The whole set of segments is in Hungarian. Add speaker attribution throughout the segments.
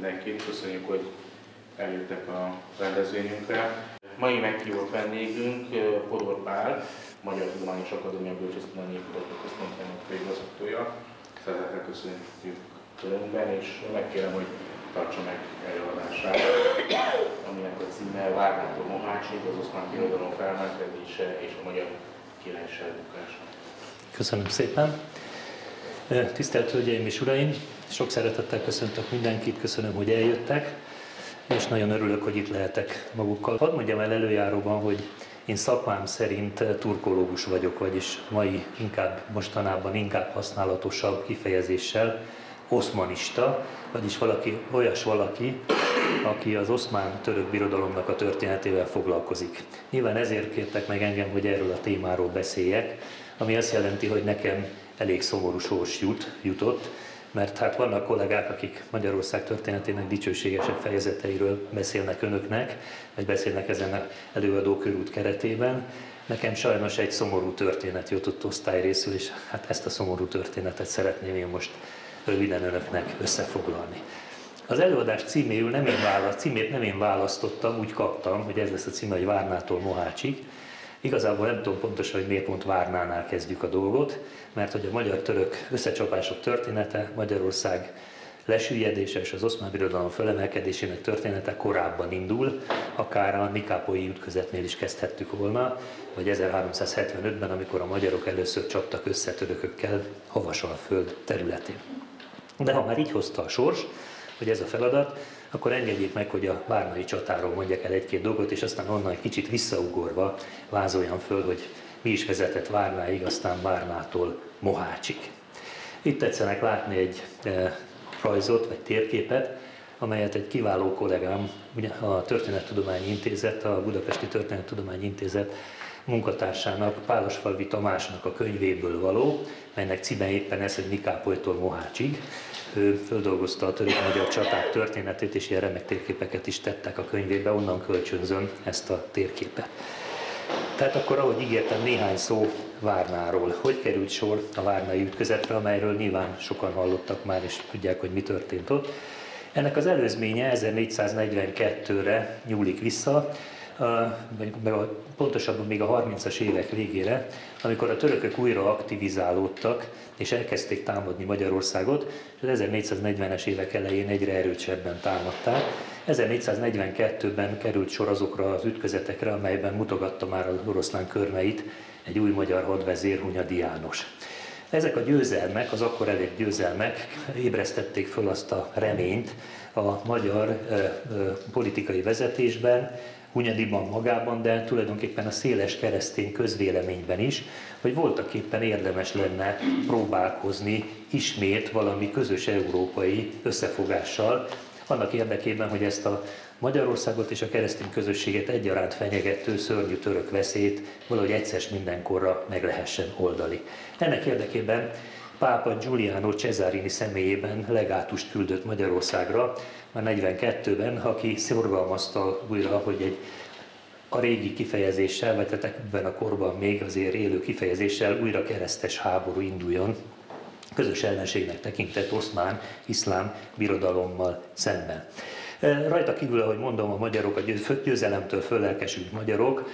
Speaker 1: mindenkit, köszönjük, hogy eljöttek a rendezvényünkre. Mai meghívott vendégünk Podor Pál, Magyar Tudományos Akadémia Bölcsészettudományi Kutatóközpontjának főigazgatója. Szeretettel köszönjük körünkben, és megkérem, hogy tartsa meg előadását, aminek a címe Várnától Mohácsig, az oszmán birodalom felmentetése és a magyar királyság bukása.
Speaker 2: Köszönöm szépen. Tisztelt Hölgyeim és Uraim! Sok szeretettel köszöntök mindenkit, köszönöm, hogy eljöttek, és nagyon örülök, hogy itt lehetek magukkal. Hadd mondjam el előjáróban, hogy én szakmám szerint turkológus vagyok, vagyis mai inkább mostanában inkább használatosabb kifejezéssel oszmanista, vagyis valaki, olyas valaki, aki az oszmán török birodalomnak a történetével foglalkozik. Nyilván ezért kértek meg engem, hogy erről a témáról beszéljek, ami azt jelenti, hogy nekem elég szomorú sors jut, jutott, mert hát vannak kollégák, akik Magyarország történetének dicsőségesebb fejezeteiről beszélnek önöknek, vagy beszélnek ezen az előadó körút keretében. Nekem sajnos egy szomorú történet jutott osztály részül, és hát ezt a szomorú történetet szeretném én most röviden önöknek összefoglalni. Az előadás címéül nem én választ, címét nem én választottam, úgy kaptam, hogy ez lesz a címe, hogy Várnától Mohácsig. Igazából nem tudom pontosan, hogy miért pont Várnánál kezdjük a dolgot, mert hogy a magyar-török összecsapások története, Magyarország lesüllyedése és az oszmán birodalom fölemelkedésének története korábban indul, akár a Nikápolyi ütközetnél is kezdhettük volna, vagy 1375-ben, amikor a magyarok először csaptak össze törökökkel föld területén. De ha már így hozta a sors, hogy ez a feladat, akkor engedjék meg, hogy a Várnai csatáról mondjak el egy-két dolgot, és aztán onnan egy kicsit visszaugorva vázoljam föl, hogy mi is vezetett Várnáig, aztán Várnától Mohácsig. Itt tetszenek látni egy e, rajzot vagy térképet, amelyet egy kiváló kollégám, a Történettudományi Intézet, a Budapesti Történettudományi Intézet munkatársának, Pálosfalvi Tamásnak a könyvéből való, melynek címe éppen ez, hogy Nikápolytól Mohácsig. Ő földolgozta a török-magyar csaták történetét, és ilyen remek térképeket is tettek a könyvébe, onnan kölcsönzöm ezt a térképet. Tehát akkor, ahogy ígértem, néhány szó Várnáról. Hogy került sor a Várnai ütközetre, amelyről nyilván sokan hallottak már, és tudják, hogy mi történt ott. Ennek az előzménye 1442-re nyúlik vissza, pontosabban még a 30-as évek végére, amikor a törökök újra aktivizálódtak, és elkezdték támadni Magyarországot, és az 1440-es évek elején egyre erősebben támadták. 1442-ben került sor azokra az ütközetekre, amelyben mutogatta már az oroszlán körmeit egy új magyar hadvezér, Hunyadi János. Ezek a győzelmek, az akkor elég győzelmek ébresztették föl azt a reményt a magyar politikai vezetésben, Hunyadiban magában, de tulajdonképpen a széles keresztény közvéleményben is, hogy voltak éppen érdemes lenne próbálkozni ismét valami közös európai összefogással, annak érdekében, hogy ezt a Magyarországot és a keresztény közösséget egyaránt fenyegető szörnyű török veszélyt valahogy egyszer mindenkorra meg lehessen oldani. Ennek érdekében pápa Giuliano Cesarini személyében legátust küldött Magyarországra, már 42-ben, aki szorgalmazta újra, hogy egy a régi kifejezéssel, vagy tehát ebben a korban még azért élő kifejezéssel újra keresztes háború induljon, közös ellenségnek tekintett oszmán, iszlám birodalommal szemben. Rajta kívül, ahogy mondom, a magyarok, a győzelemtől föllelkesült magyarok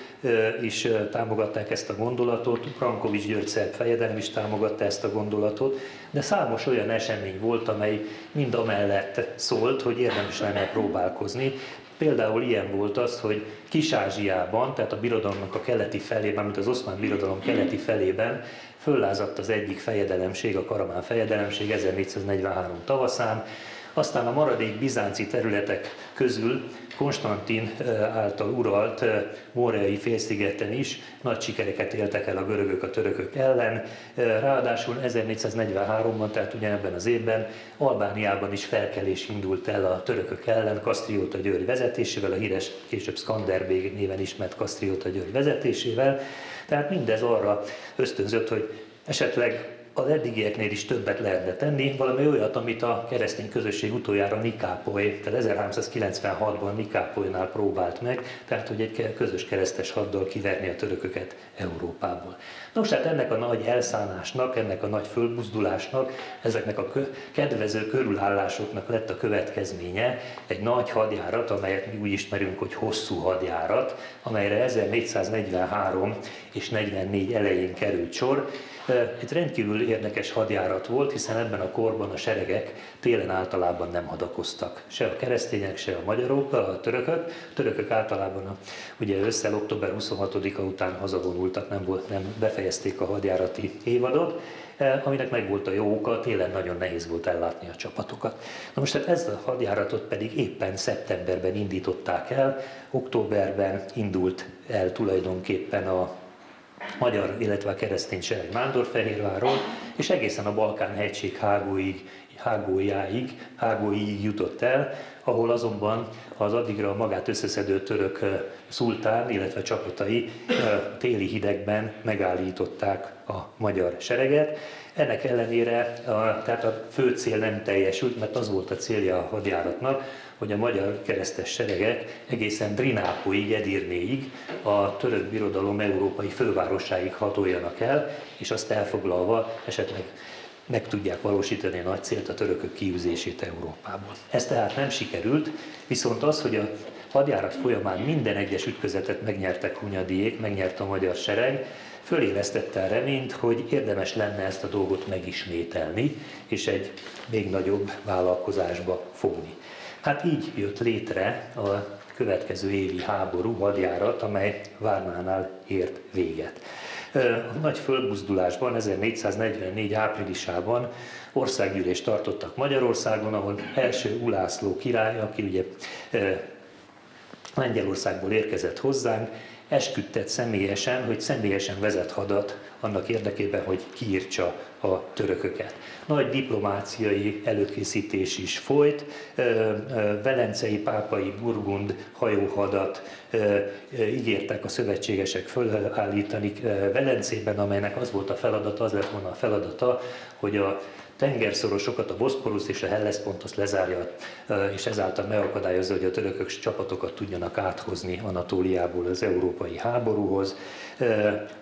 Speaker 2: is támogatták ezt a gondolatot, Frankovics György szerb fejedelem is támogatta ezt a gondolatot, de számos olyan esemény volt, amely mind amellett szólt, hogy érdemes lenne próbálkozni. Például ilyen volt az, hogy Kis-Ázsiában, tehát a birodalomnak a keleti felében, mint az oszmán birodalom keleti felében föllázadt az egyik fejedelemség, a Karamán fejedelemség 1443 tavaszán, aztán a maradék bizánci területek közül Konstantin által uralt Móreai félszigeten is nagy sikereket éltek el a görögök a törökök ellen. Ráadásul 1443-ban, tehát ugyanebben az évben Albániában is felkelés indult el a törökök ellen Kastrióta György vezetésével, a híres később Skanderbég néven ismert Kastrióta György vezetésével. Tehát mindez arra ösztönzött, hogy esetleg az eddigieknél is többet lehetne tenni, valami olyat, amit a keresztény közösség utoljára Nikápoly, tehát 1396-ban Nikápolynál próbált meg, tehát hogy egy közös keresztes haddal kiverni a törököket Európából. Nos, hát ennek a nagy elszállásnak, ennek a nagy fölbuzdulásnak, ezeknek a kedvező körülállásoknak lett a következménye egy nagy hadjárat, amelyet mi úgy ismerünk, hogy hosszú hadjárat, amelyre 1443 és 44 elején került sor, egy rendkívül érdekes hadjárat volt, hiszen ebben a korban a seregek télen általában nem hadakoztak. Se a keresztények, se a magyarok, a törökök. A törökök általában a, ugye össze október 26-a után hazavonultak, nem, volt, nem befejezték a hadjárati évadot aminek meg volt a jó oka, télen nagyon nehéz volt ellátni a csapatokat. Na most hát ezt a hadjáratot pedig éppen szeptemberben indították el, októberben indult el tulajdonképpen a magyar, illetve a keresztény sereg Mándorfehérvárról, és egészen a Balkán hegység hágóig, hágójáig, hágóig jutott el, ahol azonban az addigra magát összeszedő török szultán, illetve csapatai téli hidegben megállították a magyar sereget. Ennek ellenére tehát a fő cél nem teljesült, mert az volt a célja a hadjáratnak, hogy a magyar keresztes seregek egészen Drinápoig, Edirnéig, a török birodalom európai fővárosáig hatoljanak el, és azt elfoglalva esetleg meg tudják valósítani a nagy célt, a törökök kiűzését Európából. Ez tehát nem sikerült, viszont az, hogy a hadjárat folyamán minden egyes ütközetet megnyertek Hunyadiék, megnyert a magyar sereg, fölélesztette a reményt, hogy érdemes lenne ezt a dolgot megismételni, és egy még nagyobb vállalkozásba fogni. Hát így jött létre a következő évi háború, hadjárat, amely Várnánál ért véget. A nagy fölbuzdulásban 1444 áprilisában országgyűlést tartottak Magyarországon, ahol első Ulászló király, aki ugye Lengyelországból érkezett hozzánk, esküdtet személyesen, hogy személyesen vezet hadat annak érdekében, hogy kiírtsa a törököket. Nagy diplomáciai előkészítés is folyt, Velencei pápai burgund hajóhadat ígértek a szövetségesek fölállítani Velencében, amelynek az volt a feladata, az lett volna a feladata, hogy a tengerszorosokat, a Boszporusz és a Hellespontos lezárja, és ezáltal megakadályozza, hogy a törökök csapatokat tudjanak áthozni Anatóliából az európai háborúhoz.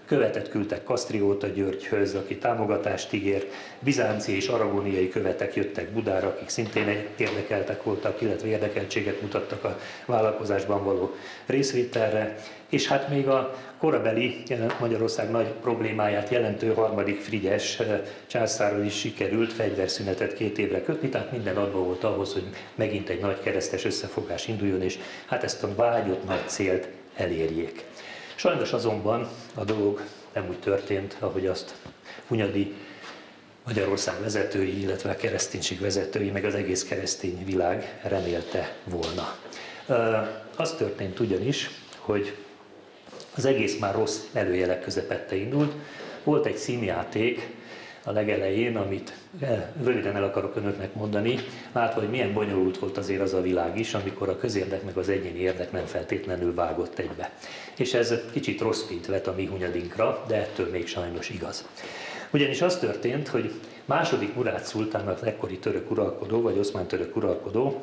Speaker 2: Követet küldtek Kastrióta Györgyhöz, aki támogatást ígért, bizánci és aragóniai követek jöttek Budára, akik szintén érdekeltek voltak, illetve érdekeltséget mutattak a vállalkozásban való részvételre, és hát még a korabeli Magyarország nagy problémáját jelentő harmadik Frigyes császárral is sikerült fegyverszünetet két évre kötni, tehát minden adva volt ahhoz, hogy megint egy nagy keresztes összefogás induljon, és hát ezt a vágyott nagy célt elérjék. Sajnos azonban a dolog nem úgy történt, ahogy azt Hunyadi Magyarország vezetői, illetve a kereszténység vezetői, meg az egész keresztény világ remélte volna. Az történt ugyanis, hogy az egész már rossz előjelek közepette indult. Volt egy színjáték a legelején, amit eh, röviden el akarok önöknek mondani, látva, hogy milyen bonyolult volt azért az a világ is, amikor a közérdek meg az egyéni érdek nem feltétlenül vágott egybe. És ez kicsit rossz fint vet a mi hunyadinkra, de ettől még sajnos igaz. Ugyanis az történt, hogy második Murát szultánnak ekkori török uralkodó, vagy oszmán török uralkodó,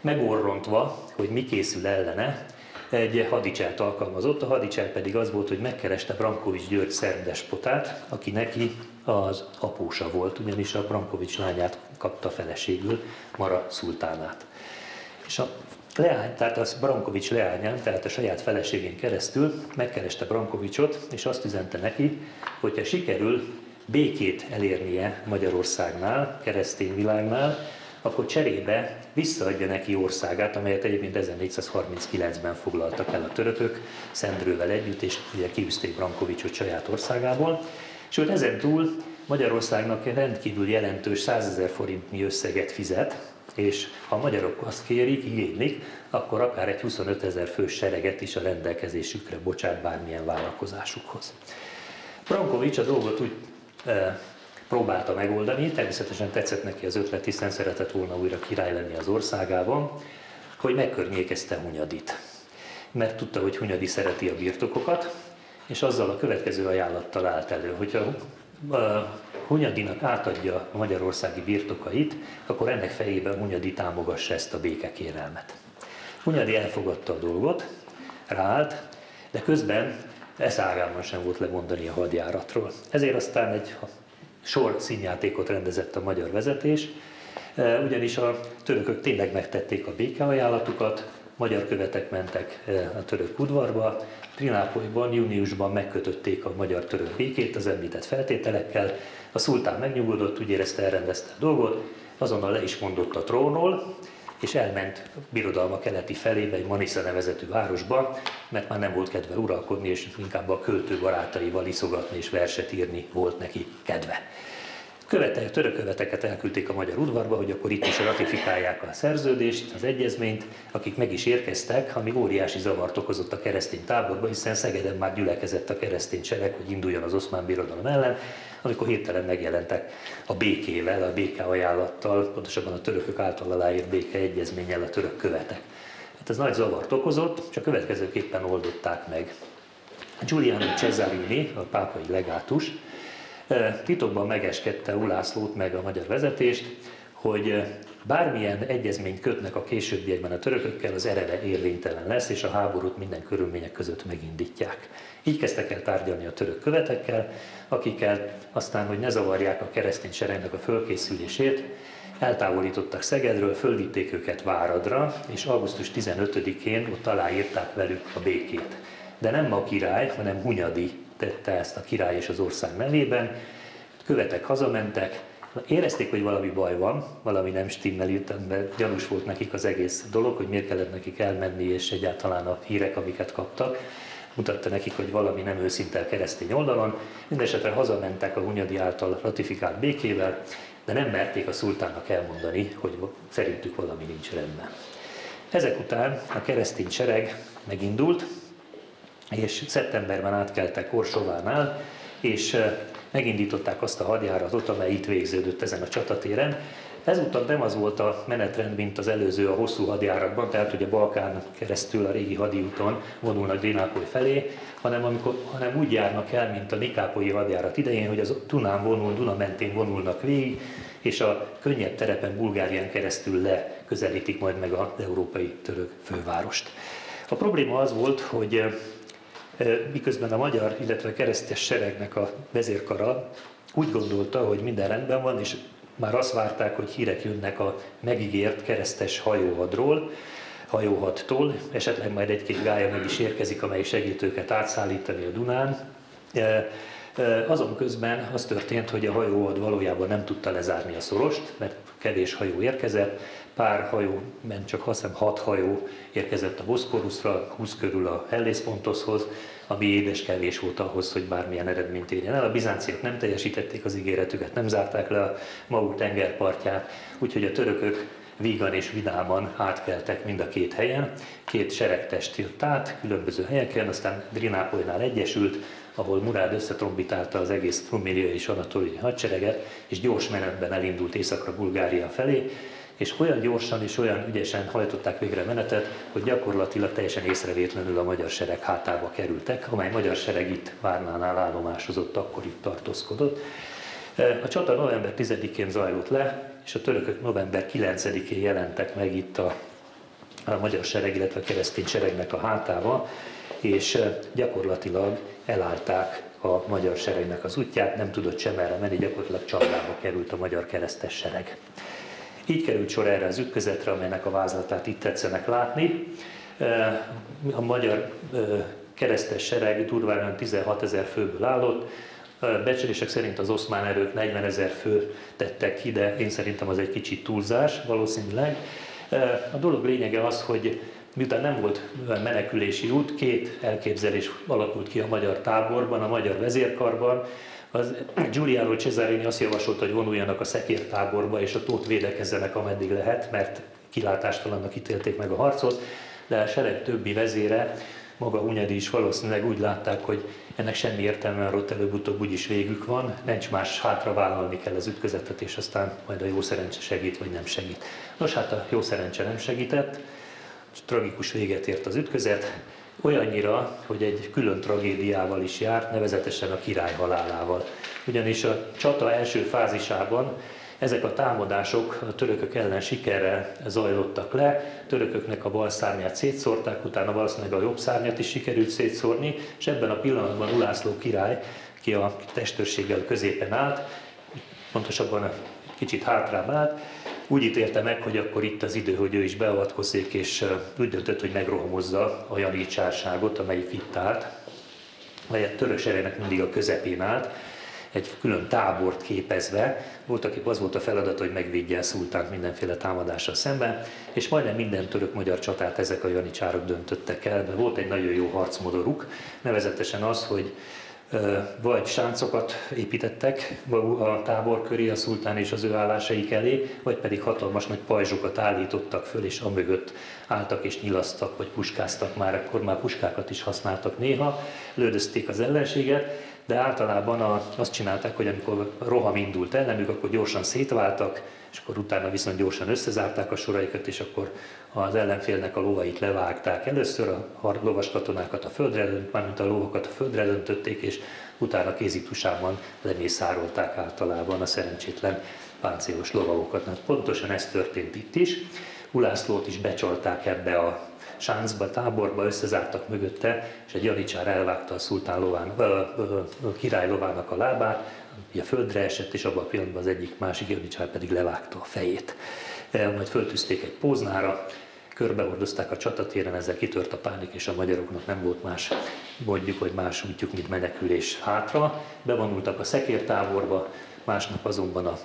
Speaker 2: megorrontva, hogy mi készül ellene, egy hadicselt alkalmazott, a hadicsel pedig az volt, hogy megkereste Brankovics György szerdespotát, aki neki az apósa volt, ugyanis a Brankovics lányát kapta feleségül, Mara szultánát. És a leány, tehát az Brankovics leányán, tehát a saját feleségén keresztül megkereste Brankovicsot, és azt üzente neki, hogyha sikerül békét elérnie Magyarországnál, keresztény világnál, akkor cserébe visszaadja neki országát, amelyet egyébként 1439-ben foglaltak el a törökök, Szendrővel együtt, és ugye kiűzték Brankovicsot saját országából. Sőt, ezen túl Magyarországnak rendkívül jelentős 100 ezer forintnyi összeget fizet, és ha a magyarok azt kérik, igénylik, akkor akár egy 25 ezer fős sereget is a rendelkezésükre bocsát bármilyen vállalkozásukhoz. Brankovics a dolgot úgy e, próbálta megoldani, természetesen tetszett neki az ötlet, hiszen szeretett volna újra király lenni az országában, hogy megkörnyékezte Hunyadit. Mert tudta, hogy Hunyadi szereti a birtokokat, és azzal a következő ajánlattal állt elő, hogyha Hunyadinak átadja a magyarországi birtokait, akkor ennek fejében Hunyadi támogassa ezt a békekérelmet. Hunyadi elfogadta a dolgot, ráállt, de közben eszágában sem volt lemondani a hadjáratról. Ezért aztán egy sor színjátékot rendezett a magyar vezetés, e, ugyanis a törökök tényleg megtették a békeajánlatukat, magyar követek mentek e, a török udvarba, Trinápolyban júniusban megkötötték a magyar-török békét az említett feltételekkel, a szultán megnyugodott, úgy érezte, elrendezte a dolgot, azonnal le is mondott a trónról, és elment birodalma keleti felébe, egy Manisza nevezetű városba, mert már nem volt kedve uralkodni, és inkább a költő barátaival iszogatni és verset írni volt neki kedve. Követek, török követeket elküldték a magyar udvarba, hogy akkor itt is ratifikálják a szerződést, az egyezményt, akik meg is érkeztek, ami óriási zavart okozott a keresztény táborba, hiszen Szegeden már gyülekezett a keresztény sereg, hogy induljon az oszmán birodalom ellen, amikor hirtelen megjelentek a békével, a béke ajánlattal, pontosabban a törökök által aláírt béke egyezménnyel a török követek. Hát ez nagy zavart okozott, csak következőképpen oldották meg. Giuliano Cesarini, a pápai legátus, titokban megeskedte Ulászlót meg a magyar vezetést, hogy bármilyen egyezményt kötnek a későbbiekben a törökökkel, az ereve érvénytelen lesz, és a háborút minden körülmények között megindítják. Így kezdtek el tárgyalni a török követekkel, akikkel aztán, hogy ne zavarják a keresztény seregnek a fölkészülését, eltávolítottak Szegedről, fölvitték őket Váradra, és augusztus 15-én ott aláírták velük a békét. De nem a király, hanem Hunyadi tette ezt a király és az ország nevében. Követek hazamentek, érezték, hogy valami baj van, valami nem stimmel, mert gyanús volt nekik az egész dolog, hogy miért kellett nekik elmenni, és egyáltalán a hírek, amiket kaptak mutatta nekik, hogy valami nem őszinte a keresztény oldalon. Mindenesetre hazamentek a Hunyadi által ratifikált békével, de nem merték a szultánnak elmondani, hogy szerintük valami nincs rendben. Ezek után a keresztény sereg megindult, és szeptemberben átkeltek Orsovánál, és megindították azt a hadjáratot, amely itt végződött ezen a csatatéren. Ezúttal nem az volt a menetrend, mint az előző a hosszú hadjáratban, tehát hogy a Balkán keresztül a régi hadiúton vonulnak Dénápoly felé, hanem, amikor, hanem úgy járnak el, mint a Nikápolyi hadjárat idején, hogy az Dunán vonul, Duna mentén vonulnak végig, és a könnyebb terepen Bulgárián keresztül leközelítik majd meg az európai török fővárost. A probléma az volt, hogy miközben a magyar, illetve keresztes seregnek a vezérkara úgy gondolta, hogy minden rendben van, és már azt várták, hogy hírek jönnek a megígért keresztes hajóhadról, hajóhadtól, esetleg majd egy-két gája meg is érkezik, amely segít őket átszállítani a Dunán. Azon közben az történt, hogy a hajóhad valójában nem tudta lezárni a szorost, mert kevés hajó érkezett, pár hajó ment, csak azt hiszem hat hajó érkezett a Boszporuszra, 20 körül a Hellészpontoshoz, ami édes kevés volt ahhoz, hogy bármilyen eredményt érjen el. A bizánciak nem teljesítették az ígéretüket, nem zárták le a maguk tengerpartját, úgyhogy a törökök vígan és vidáman átkeltek mind a két helyen. Két seregtest jött át különböző helyeken, aztán Drinápolynál egyesült, ahol Murád összetrombitálta az egész rumériai és anatóliai hadsereget, és gyors menetben elindult északra Bulgária felé, és olyan gyorsan és olyan ügyesen hajtották végre menetet, hogy gyakorlatilag teljesen észrevétlenül a magyar sereg hátába kerültek, amely magyar sereg itt Várnánál állomásozott, akkor itt tartózkodott. A csata november 10-én zajlott le, és a törökök november 9-én jelentek meg itt a, a magyar sereg, illetve a keresztény seregnek a hátába, és gyakorlatilag elállták a magyar seregnek az útját, nem tudott sem erre menni, gyakorlatilag csapdába került a magyar keresztes sereg. Így került sor erre az ütközetre, amelynek a vázlatát itt tetszenek látni. A magyar keresztes sereg durván 16 ezer főből állott, Becslések szerint az oszmán erők 40 ezer fő tettek ki, de én szerintem az egy kicsit túlzás valószínűleg. A dolog lényege az, hogy miután nem volt menekülési út, két elképzelés alakult ki a magyar táborban, a magyar vezérkarban, az Giuliano Cesarini azt javasolta, hogy vonuljanak a szekértáborba, és a tót védekezzenek, ameddig lehet, mert kilátástalannak ítélték meg a harcot, de a sereg többi vezére, maga Hunyadi is valószínűleg úgy látták, hogy ennek semmi értelme, mert ott előbb-utóbb úgyis végük van, nincs más, hátra vállalni kell az ütközetet, és aztán majd a jó szerencse segít, vagy nem segít. Nos, hát a jó szerencse nem segített, tragikus véget ért az ütközet, Olyannyira, hogy egy külön tragédiával is járt, nevezetesen a király halálával. ugyanis a csata első fázisában ezek a támadások a törökök ellen sikerrel zajlottak le, törököknek a bal szárnyát szétszórták, utána valószínűleg a jobb szárnyat is sikerült szétszórni, és ebben a pillanatban Ulászló király, ki a testőrséggel középen állt, pontosabban kicsit hátrább állt, úgy ítélte meg, hogy akkor itt az idő, hogy ő is beavatkozzék, és úgy döntött, hogy megrohamozza a janicsárságot, amelyik itt állt, melyet törös erejének mindig a közepén állt, egy külön tábort képezve, volt, aki az volt a feladat, hogy megvédje a szultánt mindenféle támadással szemben, és majdnem minden török-magyar csatát ezek a janicsárok döntöttek el, de volt egy nagyon jó harcmodoruk, nevezetesen az, hogy vagy sáncokat építettek a tábor köré, a szultán és az ő állásaik elé, vagy pedig hatalmas nagy pajzsokat állítottak föl, és amögött álltak és nyilasztak, vagy puskáztak már, akkor már puskákat is használtak néha, lődözték az ellenséget, de általában azt csinálták, hogy amikor roham indult ellenük, akkor gyorsan szétváltak, és akkor utána viszont gyorsan összezárták a soraikat, és akkor az ellenfélnek a lovait levágták. Először a lovas katonákat a földre, mármint a lovakat a földre döntötték, és utána kézitusában lemészárolták általában a szerencsétlen páncélos lovagokat. Hát pontosan ez történt itt is. Ulászlót is becsalták ebbe a sáncba, táborba, összezártak mögötte, és egy janicsár elvágta a szultán lován, a, a, a király lovának a lábát, a földre esett, és abban a pillanatban az egyik másik janicsár pedig levágta a fejét. Majd föltűzték egy póznára, körbehordozták a csatatéren, ezzel kitört a pánik, és a magyaroknak nem volt más, mondjuk, hogy más útjuk, mint menekülés hátra. Bevonultak a szekértáborba, másnap azonban a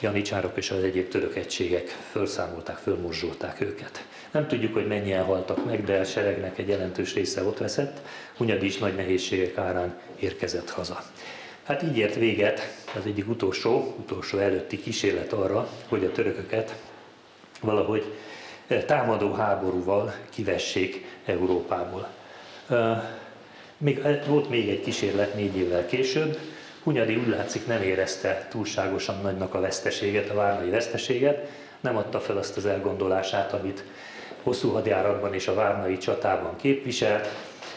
Speaker 2: janicsárok és az egyéb török egységek felszámolták, fölmorzsolták őket. Nem tudjuk, hogy mennyien haltak meg, de a seregnek egy jelentős része ott veszett, Hunyadi is nagy nehézségek árán érkezett haza. Hát így ért véget az egyik utolsó, utolsó előtti kísérlet arra, hogy a törököket valahogy eh, támadó háborúval kivessék Európából. Eh, még, eh, volt még egy kísérlet négy évvel később, Hunyadi úgy látszik nem érezte túlságosan nagynak a veszteséget, a várnai veszteséget, nem adta fel azt az elgondolását, amit hosszú hadjáratban és a várnai csatában képviselt,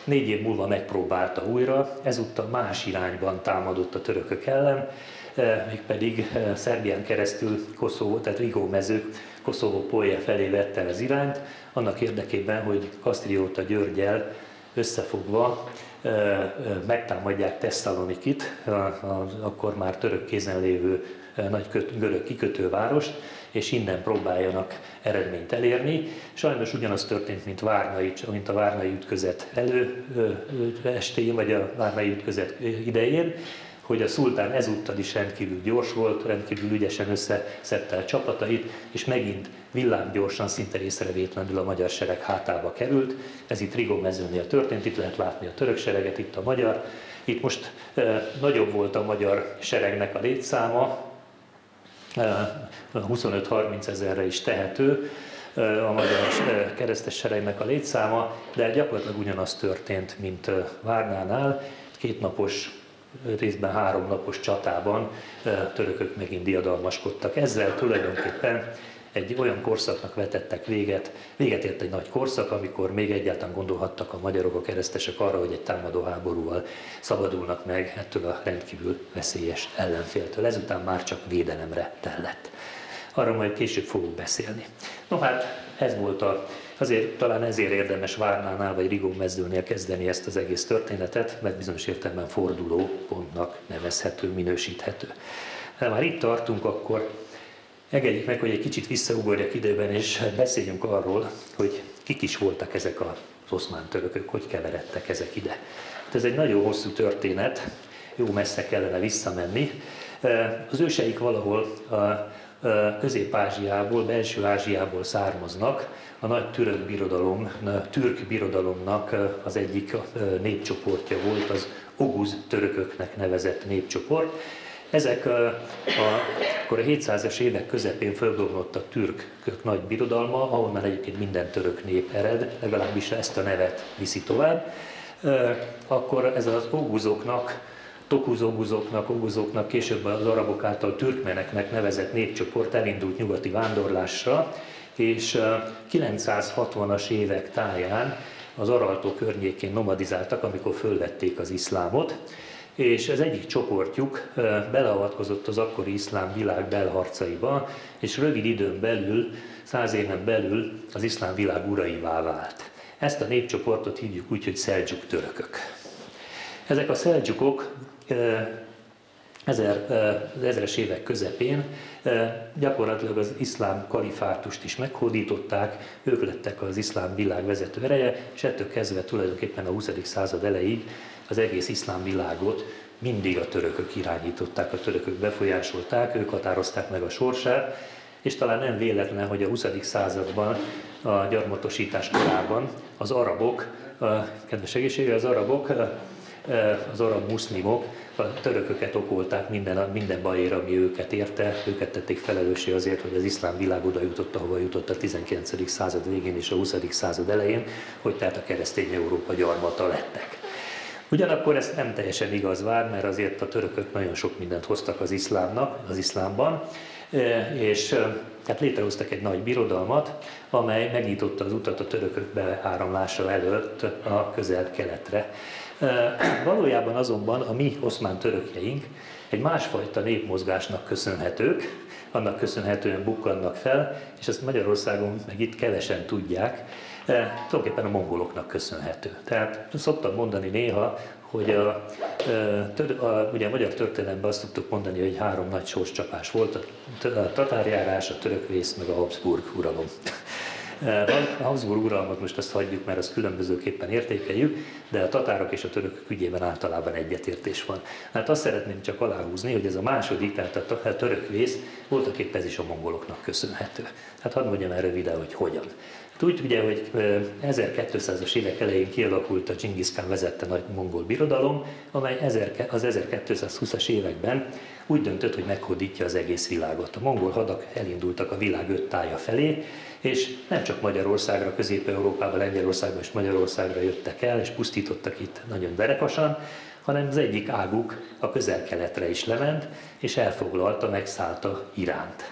Speaker 2: négy év múlva megpróbálta újra, ezúttal más irányban támadott a törökök ellen, eh, mégpedig eh, Szerbián keresztül Koszovó, tehát Rigó mező Koszovó polja felé vette az irányt, annak érdekében, hogy Kastrióta Györgyel összefogva eh, megtámadják Tesszalonikit, akkor már török kézen lévő nagy görög kikötővárost, és innen próbáljanak eredményt elérni. Sajnos ugyanaz történt, mint, Várnai, mint a Várnai ütközet elő estén, vagy a Várnai ütközet idején, hogy a szultán ezúttal is rendkívül gyors volt, rendkívül ügyesen összeszedte a csapatait, és megint villámgyorsan, szinte észrevétlenül a magyar sereg hátába került. Ez itt Rigó mezőnél történt, itt lehet látni a török sereget, itt a magyar. Itt most e, nagyobb volt a magyar seregnek a létszáma, 25-30 ezerre is tehető a magyar keresztes seregnek a létszáma, de gyakorlatilag ugyanaz történt, mint Várnánál. Kétnapos, részben háromnapos csatában törökök megint diadalmaskodtak. Ezzel tulajdonképpen egy olyan korszaknak vetettek véget, véget ért egy nagy korszak, amikor még egyáltalán gondolhattak a magyarok, a keresztesek arra, hogy egy támadó háborúval szabadulnak meg ettől a rendkívül veszélyes ellenféltől. Ezután már csak védelemre tellett. Arra majd később fogunk beszélni. No hát ez volt a Azért talán ezért érdemes Várnánál vagy Rigó mezdőnél kezdeni ezt az egész történetet, mert bizonyos értelemben forduló pontnak nevezhető, minősíthető. De már itt tartunk, akkor Engedjék meg, hogy egy kicsit visszaugorjak időben, és beszéljünk arról, hogy kik is voltak ezek az oszmán törökök, hogy keveredtek ezek ide. Hát ez egy nagyon hosszú történet, jó messze kellene visszamenni. Az őseik valahol a Közép-Ázsiából, Belső Ázsiából származnak, a nagy török birodalom, a türk birodalomnak az egyik népcsoportja volt, az Oguz törököknek nevezett népcsoport, ezek a, akkor a 700-es évek közepén földobnott a türkök nagy birodalma, ahonnan egyébként minden török nép ered, legalábbis ezt a nevet viszi tovább. Akkor ez az óguzoknak, tokuzoguzoknak, óguzoknak, később az arabok által türkmeneknek nevezett népcsoport elindult nyugati vándorlásra, és 960-as évek táján az Araltó környékén nomadizáltak, amikor fölvették az iszlámot, és az egyik csoportjuk beleavatkozott az akkori iszlám világ belharcaiba, és rövid időn belül, száz éven belül az iszlám világ uraivá vált. Ezt a népcsoportot hívjuk úgy, hogy szeldzsuk törökök. Ezek a szeldzsukok ezer, az ezres évek közepén gyakorlatilag az iszlám kalifátust is meghódították, ők lettek az iszlám világ vezető ereje, és ettől kezdve tulajdonképpen a 20. század elejéig az egész iszlám világot mindig a törökök irányították, a törökök befolyásolták, ők határozták meg a sorsát, és talán nem véletlen, hogy a 20. században, a gyarmatosítás korában az arabok, kedves egészségre, az arabok, az arab muszlimok a törököket okolták minden, minden bajért, ami őket érte, őket tették felelőssé azért, hogy az iszlám világ oda jutott, ahova jutott a 19. század végén és a 20. század elején, hogy tehát a keresztény Európa gyarmata lettek. Ugyanakkor ez nem teljesen igaz vár, mert azért a törökök nagyon sok mindent hoztak az iszlámnak, az iszlámban, e, és hát létrehoztak egy nagy birodalmat, amely megnyitotta az utat a törökök beáramlása előtt a közel-keletre. E, valójában azonban a mi oszmán törökjeink egy másfajta népmozgásnak köszönhetők, annak köszönhetően bukkannak fel, és ezt Magyarországon meg itt kevesen tudják, tulajdonképpen a mongoloknak köszönhető. Tehát szoktam mondani néha, hogy a, a, a, ugye a magyar történelemben azt tudtuk mondani, hogy három nagy sorscsapás volt, a, a tatárjárás, a törökvész, meg a Habsburg uralom. A Habsburg uralmat most azt hagyjuk, mert azt különbözőképpen értékeljük, de a tatárok és a törökök ügyében általában egyetértés van. Hát azt szeretném csak aláhúzni, hogy ez a második, tehát a török vész voltak épp ez is a mongoloknak köszönhető. Hát hadd mondjam el röviden, hogy hogyan. Úgy ugye, hogy 1200-as évek elején kialakult a Genghis Khan vezette nagy mongol birodalom, amely az 1220-as években úgy döntött, hogy meghódítja az egész világot. A mongol hadak elindultak a világ öt tája felé, és nem csak Magyarországra, Közép-Európába, Lengyelországba és Magyarországra jöttek el, és pusztítottak itt nagyon derekasan, hanem az egyik águk a közel-keletre is lement, és elfoglalta, megszállta Iránt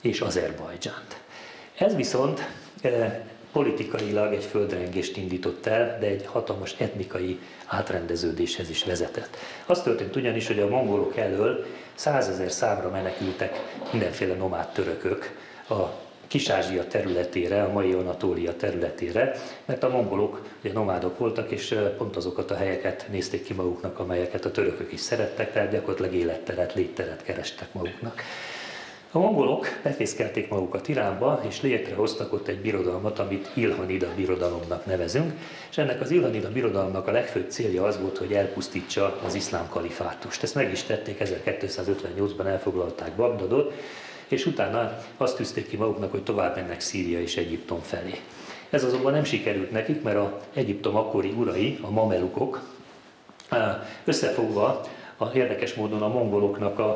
Speaker 2: és Azerbajdzsánt. Ez viszont politikailag egy földrengést indított el, de egy hatalmas etnikai átrendeződéshez is vezetett. Az történt ugyanis, hogy a mongolok elől százezer számra menekültek mindenféle nomád törökök a Kis-Ázsia területére, a mai Anatólia területére, mert a mongolok ugye nomádok voltak, és pont azokat a helyeket nézték ki maguknak, amelyeket a törökök is szerettek, tehát gyakorlatilag életteret, létteret kerestek maguknak. A mongolok befészkelték magukat Iránba, és létrehoztak ott egy birodalmat, amit Ilhanida birodalomnak nevezünk, és ennek az Ilhanida birodalomnak a legfőbb célja az volt, hogy elpusztítsa az iszlám kalifátust. Ezt meg is tették, 1258-ban elfoglalták Bagdadot, és utána azt tűzték ki maguknak, hogy tovább mennek Szíria és Egyiptom felé. Ez azonban nem sikerült nekik, mert a Egyiptom akkori urai, a mamelukok, összefogva a, érdekes módon a mongoloknak a,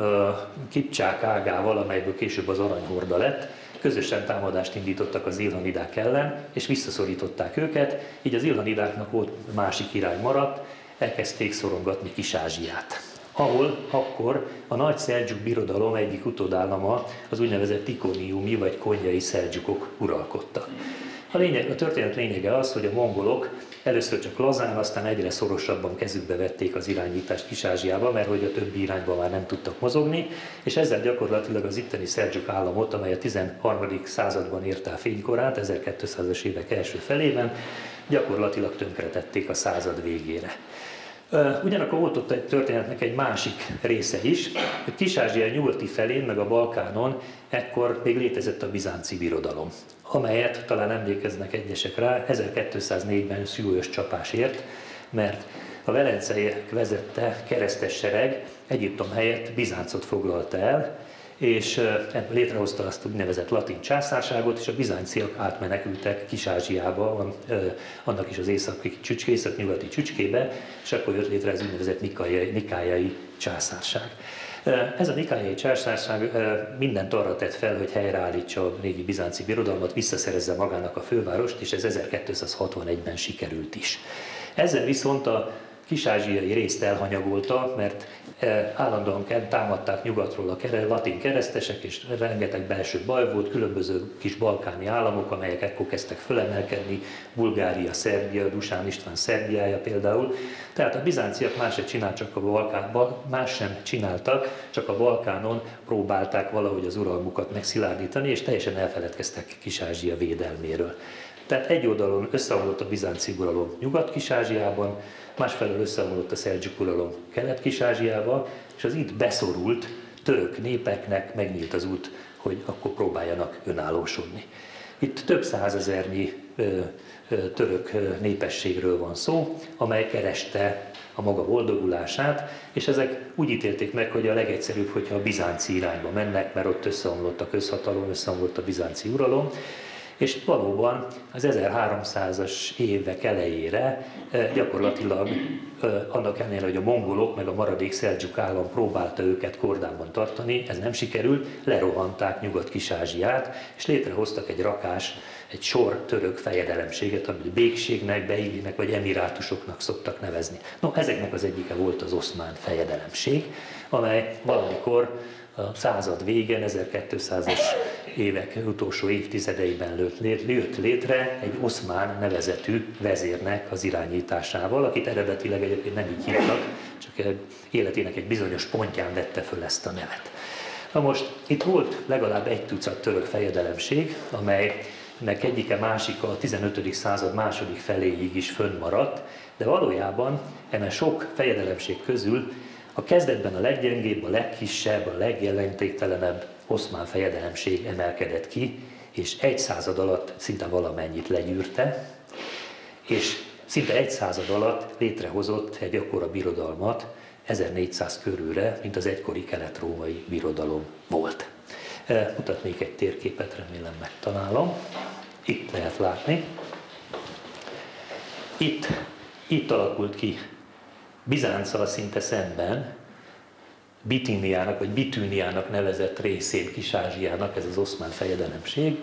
Speaker 2: a kipcsák ágával, amelyből később az aranyhorda lett, közösen támadást indítottak az ilhanidák ellen, és visszaszorították őket, így az ilhanidáknak volt másik irány maradt, elkezdték szorongatni Kis-Ázsiát ahol akkor a nagy szeldzsuk birodalom egyik utódállama, az úgynevezett tikoniumi vagy konyai szeldzsukok uralkodtak. A, lényeg, a történet lényege az, hogy a mongolok először csak lazán, aztán egyre szorosabban kezükbe vették az irányítást Kis-Ázsiába, mert hogy a többi irányba már nem tudtak mozogni, és ezzel gyakorlatilag az itteni Szeldzsuk államot, amely a 13. században érte el fénykorát, 1200-as évek első felében, gyakorlatilag tönkretették a század végére. Ugyanakkor volt ott egy történetnek egy másik része is, hogy Kis-Ázsia nyugati felén, meg a Balkánon ekkor még létezett a bizánci birodalom, amelyet talán emlékeznek egyesek rá, 1204-ben szűrős csapásért, mert a velenceiek vezette keresztes sereg Egyiptom helyett Bizáncot foglalta el, és létrehozta azt úgynevezett latin császárságot, és a bizánciak átmenekültek Kis-Ázsiába, annak is az északi csücské, észak-nyugati csücskébe, és akkor jött létre az úgynevezett nikájai, nikájai császárság. Ez a nikájai császárság mindent arra tett fel, hogy helyreállítsa a régi bizánci birodalmat, visszaszerezze magának a fővárost, és ez 1261-ben sikerült is. Ezzel viszont a kisázsiai részt elhanyagolta, mert e, állandóan támadták nyugatról a latin keresztesek, és rengeteg belső baj volt, különböző kis balkáni államok, amelyek ekkor kezdtek fölemelkedni, Bulgária, Szerbia, Dusán István Szerbiája például. Tehát a bizánciak más sem csinált, csak a Balkán, más sem csináltak, csak a Balkánon próbálták valahogy az uralmukat megszilárdítani, és teljesen elfeledkeztek Kis-Ázsia védelméről. Tehát egy oldalon összeomlott a bizánci uralom Nyugat-Kis-Ázsiában, másfelől összeomlott a szeldzsuk uralom Kelet-Kis-Ázsiában, és az itt beszorult török népeknek megnyílt az út, hogy akkor próbáljanak önállósodni. Itt több százezernyi török népességről van szó, amely kereste a maga boldogulását, és ezek úgy ítélték meg, hogy a legegyszerűbb, hogyha a bizánci irányba mennek, mert ott összeomlott a közhatalom, összeomlott a bizánci uralom, és valóban az 1300-as évek elejére gyakorlatilag annak ellenére, hogy a mongolok meg a maradék szeldzsuk állam próbálta őket kordában tartani, ez nem sikerült, lerohanták Nyugat-Kis-Ázsiát, és létrehoztak egy rakás, egy sor török fejedelemséget, amit békségnek, beilinek vagy emirátusoknak szoktak nevezni. No, ezeknek az egyike volt az oszmán fejedelemség, amely valamikor a század végén, 1200-as évek utolsó évtizedeiben lőtt létre egy oszmán nevezetű vezérnek az irányításával, akit eredetileg egyébként nem így hívtak, csak életének egy bizonyos pontján vette föl ezt a nevet. Na most itt volt legalább egy tucat török fejedelemség, amelynek egyike másika a 15. század második feléig is fönnmaradt, de valójában ennek sok fejedelemség közül a kezdetben a leggyengébb, a legkisebb, a legjelentéktelenebb oszmán fejedelemség emelkedett ki, és egy század alatt szinte valamennyit legyűrte, és szinte egy század alatt létrehozott egy akkora birodalmat, 1400 körülre, mint az egykori kelet-római birodalom volt. E, mutatnék egy térképet, remélem megtalálom. Itt lehet látni. Itt, itt alakult ki Bizánccal szinte szemben, Bitiniának vagy Bitűniának nevezett részén Kis-Ázsiának, ez az oszmán fejedelemség.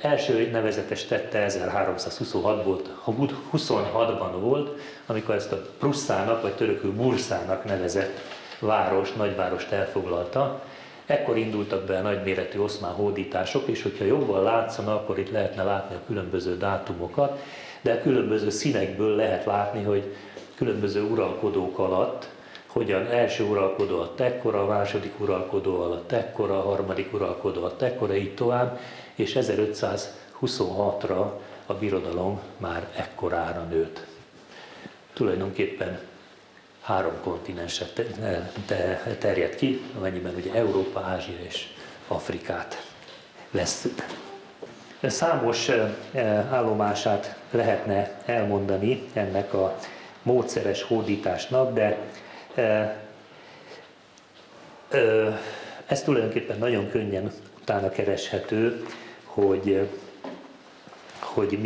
Speaker 2: Első nevezetes tette 1326 volt, 26-ban volt, amikor ezt a Prusszának, vagy törökül Burszának nevezett város, nagyvárost elfoglalta. Ekkor indultak be a nagyméretű oszmán hódítások, és hogyha jobban látszana, akkor itt lehetne látni a különböző dátumokat, de különböző színekből lehet látni, hogy különböző uralkodók alatt, hogyan első uralkodó a tekkora, a második uralkodó a tekkora, a harmadik uralkodó a tekkora, így tovább, és 1526-ra a birodalom már ekkorára nőtt. Tulajdonképpen három kontinenset terjed ki, amennyiben ugye Európa, Ázsia és Afrikát vesszük. Számos eh, állomását lehetne elmondani ennek a módszeres hódításnak, de ez tulajdonképpen nagyon könnyen utána kereshető, hogy hogy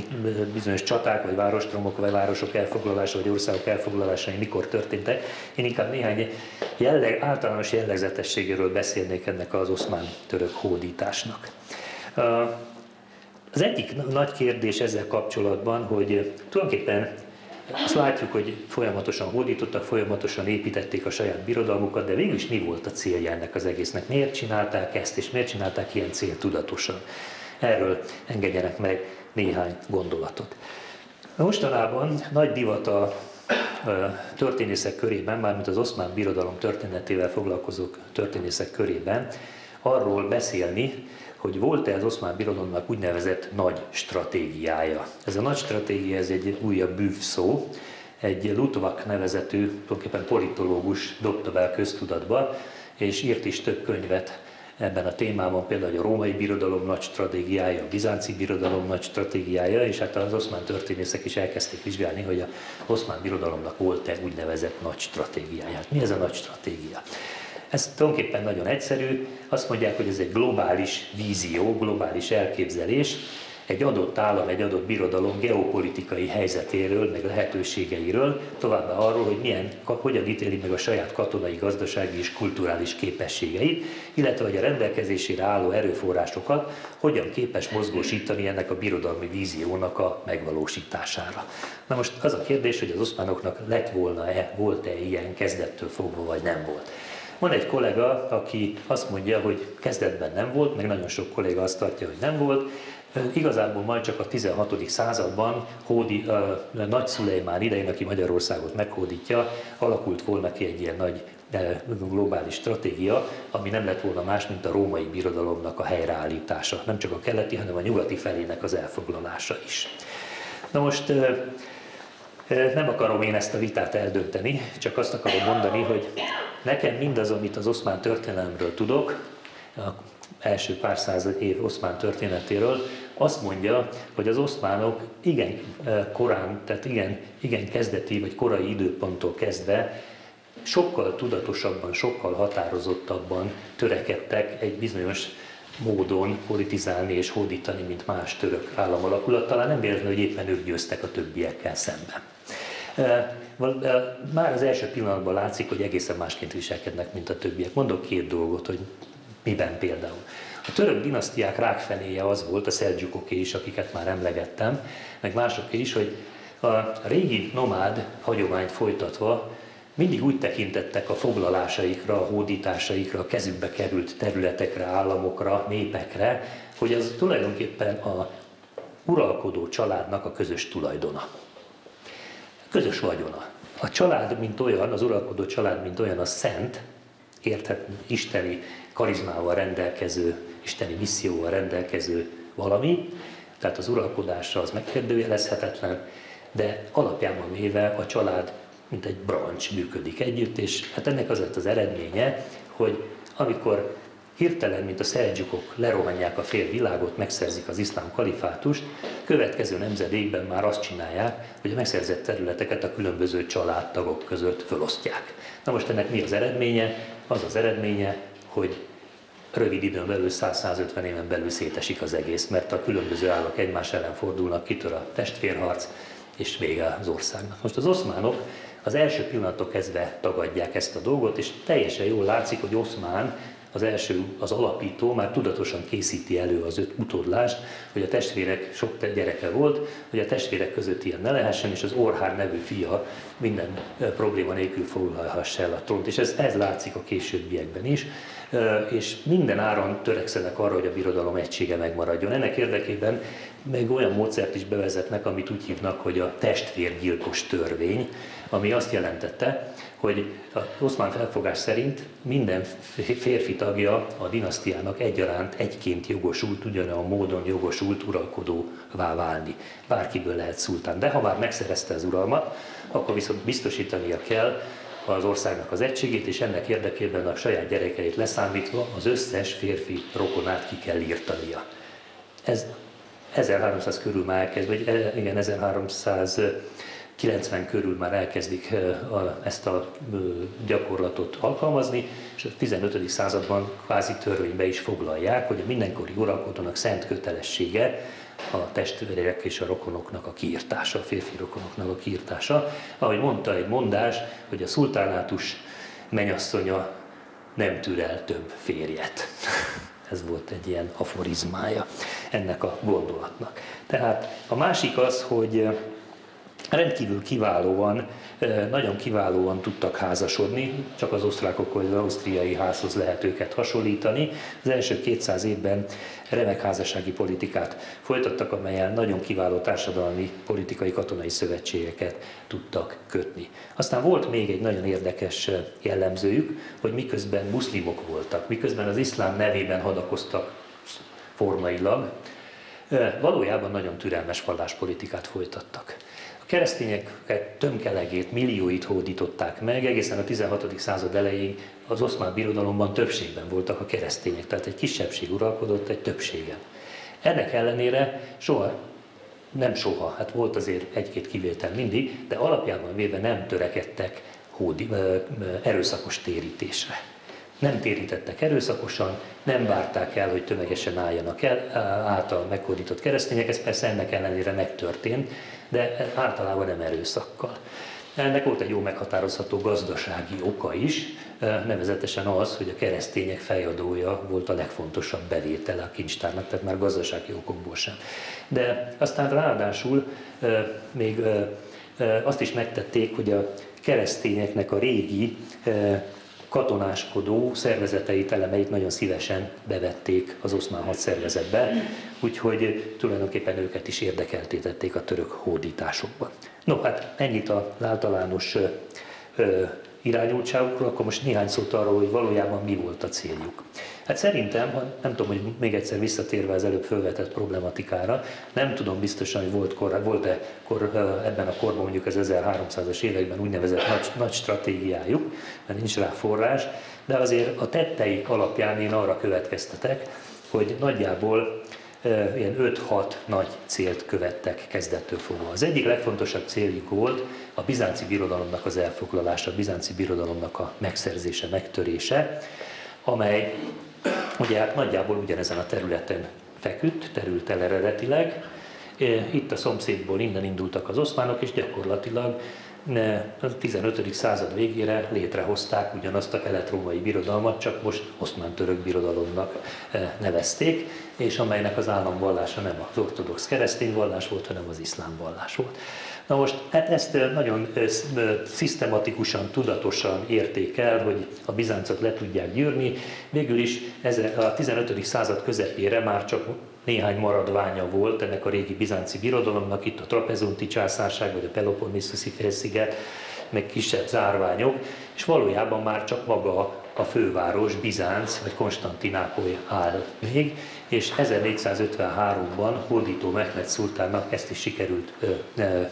Speaker 2: bizonyos csaták, vagy várostromok, vagy városok elfoglalása, vagy országok elfoglalásai mikor történtek. Én inkább néhány jelleg, általános jellegzetességéről beszélnék ennek az oszmán török hódításnak. Az egyik nagy kérdés ezzel kapcsolatban, hogy tulajdonképpen azt látjuk, hogy folyamatosan hódítottak, folyamatosan építették a saját birodalmukat, de végül is mi volt a célja ennek az egésznek? Miért csinálták ezt, és miért csinálták ilyen céltudatosan? Erről engedjenek meg néhány gondolatot. Mostanában nagy divat a történészek körében, mármint az oszmán birodalom történetével foglalkozók történészek körében arról beszélni, hogy volt-e az oszmán birodalomnak úgynevezett nagy stratégiája. Ez a nagy stratégia, ez egy újabb bűvszó, egy Lutvak nevezetű, tulajdonképpen politológus dobta be a köztudatba, és írt is több könyvet ebben a témában, például a római birodalom nagy stratégiája, a bizánci birodalom nagy stratégiája, és hát az oszmán történészek is elkezdték vizsgálni, hogy a oszmán birodalomnak volt-e úgynevezett nagy stratégiája. Hát mi ez a nagy stratégia? Ez tulajdonképpen nagyon egyszerű, azt mondják, hogy ez egy globális vízió, globális elképzelés, egy adott állam, egy adott birodalom geopolitikai helyzetéről, meg lehetőségeiről, továbbá arról, hogy milyen, hogyan ítéli meg a saját katonai, gazdasági és kulturális képességeit, illetve hogy a rendelkezésére álló erőforrásokat hogyan képes mozgósítani ennek a birodalmi víziónak a megvalósítására. Na most az a kérdés, hogy az oszmánoknak lett volna-e, volt-e ilyen kezdettől fogva, vagy nem volt. Van egy kollega, aki azt mondja, hogy kezdetben nem volt, meg nagyon sok kolléga azt tartja, hogy nem volt. Igazából majd csak a 16. században Hódi, uh, Nagy Szulejmán idején, aki Magyarországot meghódítja, alakult volna ki egy ilyen nagy globális stratégia, ami nem lett volna más, mint a római birodalomnak a helyreállítása. Nem csak a keleti, hanem a nyugati felének az elfoglalása is. Na most nem akarom én ezt a vitát eldönteni, csak azt akarom mondani, hogy nekem mindaz, amit az oszmán történelemről tudok, a első pár század év oszmán történetéről, azt mondja, hogy az oszmánok igen korán, tehát igen, igen kezdeti vagy korai időponttól kezdve sokkal tudatosabban, sokkal határozottabban törekedtek egy bizonyos módon politizálni és hódítani, mint más török államalakulat. Talán nem véletlenül, hogy éppen ők győztek a többiekkel szemben. Már az első pillanatban látszik, hogy egészen másként viselkednek, mint a többiek. Mondok két dolgot, hogy miben például. A török dinasztiák rákfenéje az volt, a szeldzsukoké is, akiket már emlegettem, meg másoké is, hogy a régi nomád hagyományt folytatva mindig úgy tekintettek a foglalásaikra, a hódításaikra, a kezükbe került területekre, államokra, népekre, hogy az tulajdonképpen a uralkodó családnak a közös tulajdona. Közös vagyona. A család, mint olyan, az uralkodó család, mint olyan, a szent, érthet, isteni karizmával rendelkező, isteni misszióval rendelkező valami, tehát az uralkodása az megkérdőjelezhetetlen, de alapjában véve a család mint egy brancs működik együtt, és hát ennek az lett az eredménye, hogy amikor hirtelen, mint a szeldzsukok lerohanják a fél világot, megszerzik az iszlám kalifátust, következő nemzedékben már azt csinálják, hogy a megszerzett területeket a különböző családtagok között felosztják. Na most ennek mi az eredménye? Az az eredménye, hogy rövid időn belül, 100-150 éven belül szétesik az egész, mert a különböző állak egymás ellen fordulnak, kitör a testvérharc, és vége az országnak. Most az oszmánok az első pillanattól kezdve tagadják ezt a dolgot, és teljesen jól látszik, hogy Oszmán az első, az alapító már tudatosan készíti elő az öt utódlást, hogy a testvérek, sok gyereke volt, hogy a testvérek között ilyen ne lehessen, és az Orhár nevű fia minden probléma nélkül foglalhassa el a trónt. És ez, ez látszik a későbbiekben is, és minden áron törekszenek arra, hogy a birodalom egysége megmaradjon. Ennek érdekében meg olyan módszert is bevezetnek, amit úgy hívnak, hogy a testvérgyilkos törvény, ami azt jelentette, hogy az oszmán felfogás szerint minden férfi tagja a dinasztiának egyaránt egyként jogosult, ugyanolyan módon jogosult uralkodóvá válni. Bárkiből lehet szultán. De ha már megszerezte az uralmat, akkor viszont biztosítania kell az országnak az egységét, és ennek érdekében a saját gyerekeit leszámítva az összes férfi rokonát ki kell írtania. Ez 1300 körül már elkezd, vagy eh, igen, 1300 90 körül már elkezdik ezt a gyakorlatot alkalmazni, és a 15. században kvázi törvénybe is foglalják, hogy a mindenkori uralkodónak szent kötelessége a testvérek és a rokonoknak a kiirtása, a férfi rokonoknak a kiirtása. Ahogy mondta egy mondás, hogy a szultánátus menyasszonya nem tűr el több férjet. Ez volt egy ilyen aforizmája ennek a gondolatnak. Tehát a másik az, hogy rendkívül kiválóan, nagyon kiválóan tudtak házasodni, csak az osztrákokhoz, az ausztriai házhoz lehet őket hasonlítani. Az első 200 évben remek házassági politikát folytattak, amelyen nagyon kiváló társadalmi, politikai, katonai szövetségeket tudtak kötni. Aztán volt még egy nagyon érdekes jellemzőjük, hogy miközben muszlimok voltak, miközben az iszlám nevében hadakoztak formailag, valójában nagyon türelmes valláspolitikát folytattak keresztényeket tömkelegét, millióit hódították meg, egészen a 16. század elejéig az oszmán birodalomban többségben voltak a keresztények, tehát egy kisebbség uralkodott egy többségen. Ennek ellenére soha, nem soha, hát volt azért egy-két kivétel mindig, de alapjában véve nem törekedtek hódi, erőszakos térítésre. Nem térítettek erőszakosan, nem várták el, hogy tömegesen álljanak el által meghódított keresztények, ez persze ennek ellenére megtörtént, de általában nem erőszakkal. Ennek volt egy jó meghatározható gazdasági oka is, nevezetesen az, hogy a keresztények fejadója volt a legfontosabb bevétele a kincstárnak, tehát már gazdasági okokból sem. De aztán ráadásul még azt is megtették, hogy a keresztényeknek a régi katonáskodó szervezeteit, elemeit nagyon szívesen bevették az oszmán hadszervezetbe, úgyhogy tulajdonképpen őket is érdekeltétették a török hódításokban. No, hát ennyit az általános irányultságukról, akkor most néhány szót arról, hogy valójában mi volt a céljuk. Hát szerintem, ha nem tudom, hogy még egyszer visszatérve az előbb felvetett problematikára, nem tudom biztosan, hogy volt kor, volt-e kor, ebben a korban, mondjuk az 1300-as években úgynevezett nagy, nagy stratégiájuk, mert nincs rá forrás, de azért a tetteik alapján én arra következtetek, hogy nagyjából ilyen 5-6 nagy célt követtek kezdettől fogva. Az egyik legfontosabb céljuk volt a bizánci birodalomnak az elfoglalása, a bizánci birodalomnak a megszerzése, megtörése, amely ugye hát nagyjából ugyanezen a területen feküdt, terült el eredetileg. Itt a szomszédból innen indultak az oszmánok, és gyakorlatilag a 15. század végére létrehozták ugyanazt a kelet-római birodalmat, csak most oszmán-török birodalomnak nevezték, és amelynek az államvallása nem az ortodox keresztény vallás volt, hanem az iszlám vallás volt. Na most hát ezt nagyon szisztematikusan, tudatosan érték el, hogy a bizáncot le tudják gyűrni. Végül is ez a 15. század közepére már csak néhány maradványa volt ennek a régi bizánci birodalomnak, itt a Trapezunti császárság, vagy a Peloponnesoszi félsziget, meg kisebb zárványok, és valójában már csak maga a főváros, Bizánc vagy Konstantinápoly áll még, és 1453-ban hódító Mehmed szultánnak ezt is sikerült ö, ö,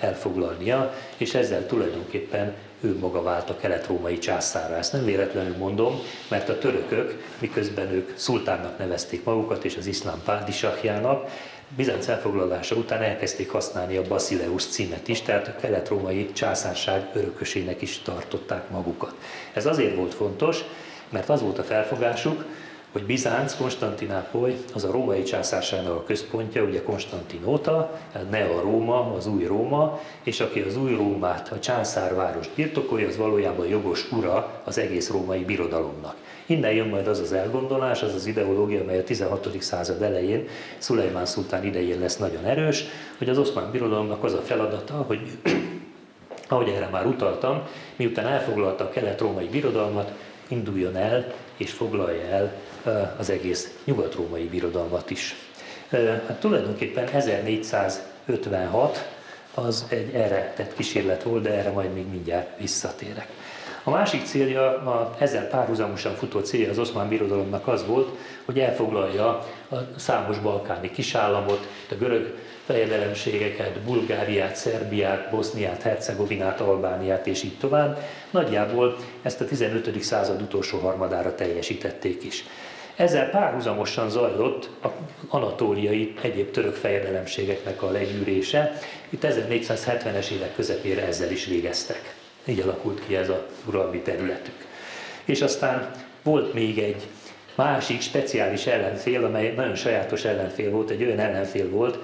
Speaker 2: elfoglalnia, és ezzel tulajdonképpen ő maga vált a kelet-római császárra. Ezt nem véletlenül mondom, mert a törökök, miközben ők szultánnak nevezték magukat, és az iszlám pádisahjának, Bizánc elfoglalása után elkezdték használni a Basileus címet is, tehát a kelet-római császárság örökösének is tartották magukat. Ez azért volt fontos, mert az volt a felfogásuk, hogy Bizánc, Konstantinápoly, az a római császárságnak a központja, ugye Konstantinóta, ne a Róma, az új Róma, és aki az új Rómát, a császárváros birtokolja, az valójában jogos ura az egész római birodalomnak. Innen jön majd az az elgondolás, az az ideológia, mely a 16. század elején, Szulajmán szultán idején lesz nagyon erős, hogy az oszmán birodalomnak az a feladata, hogy ahogy erre már utaltam, miután elfoglalta a kelet-római birodalmat, induljon el és foglalja el az egész nyugat-római birodalmat is. Hát tulajdonképpen 1456 az egy erre tett kísérlet volt, de erre majd még mindjárt visszatérek. A másik célja, a ezzel párhuzamosan futó célja az oszmán birodalomnak az volt, hogy elfoglalja a számos balkáni kisállamot, a görög fejedelemségeket, Bulgáriát, Szerbiát, Boszniát, Hercegovinát, Albániát és így tovább. Nagyjából ezt a 15. század utolsó harmadára teljesítették is. Ezzel párhuzamosan zajlott a anatóliai egyéb török fejedelemségeknek a legyűrése. Itt 1470-es évek közepére ezzel is végeztek. Így alakult ki ez a uralmi területük. És aztán volt még egy másik speciális ellenfél, amely nagyon sajátos ellenfél volt, egy olyan ellenfél volt,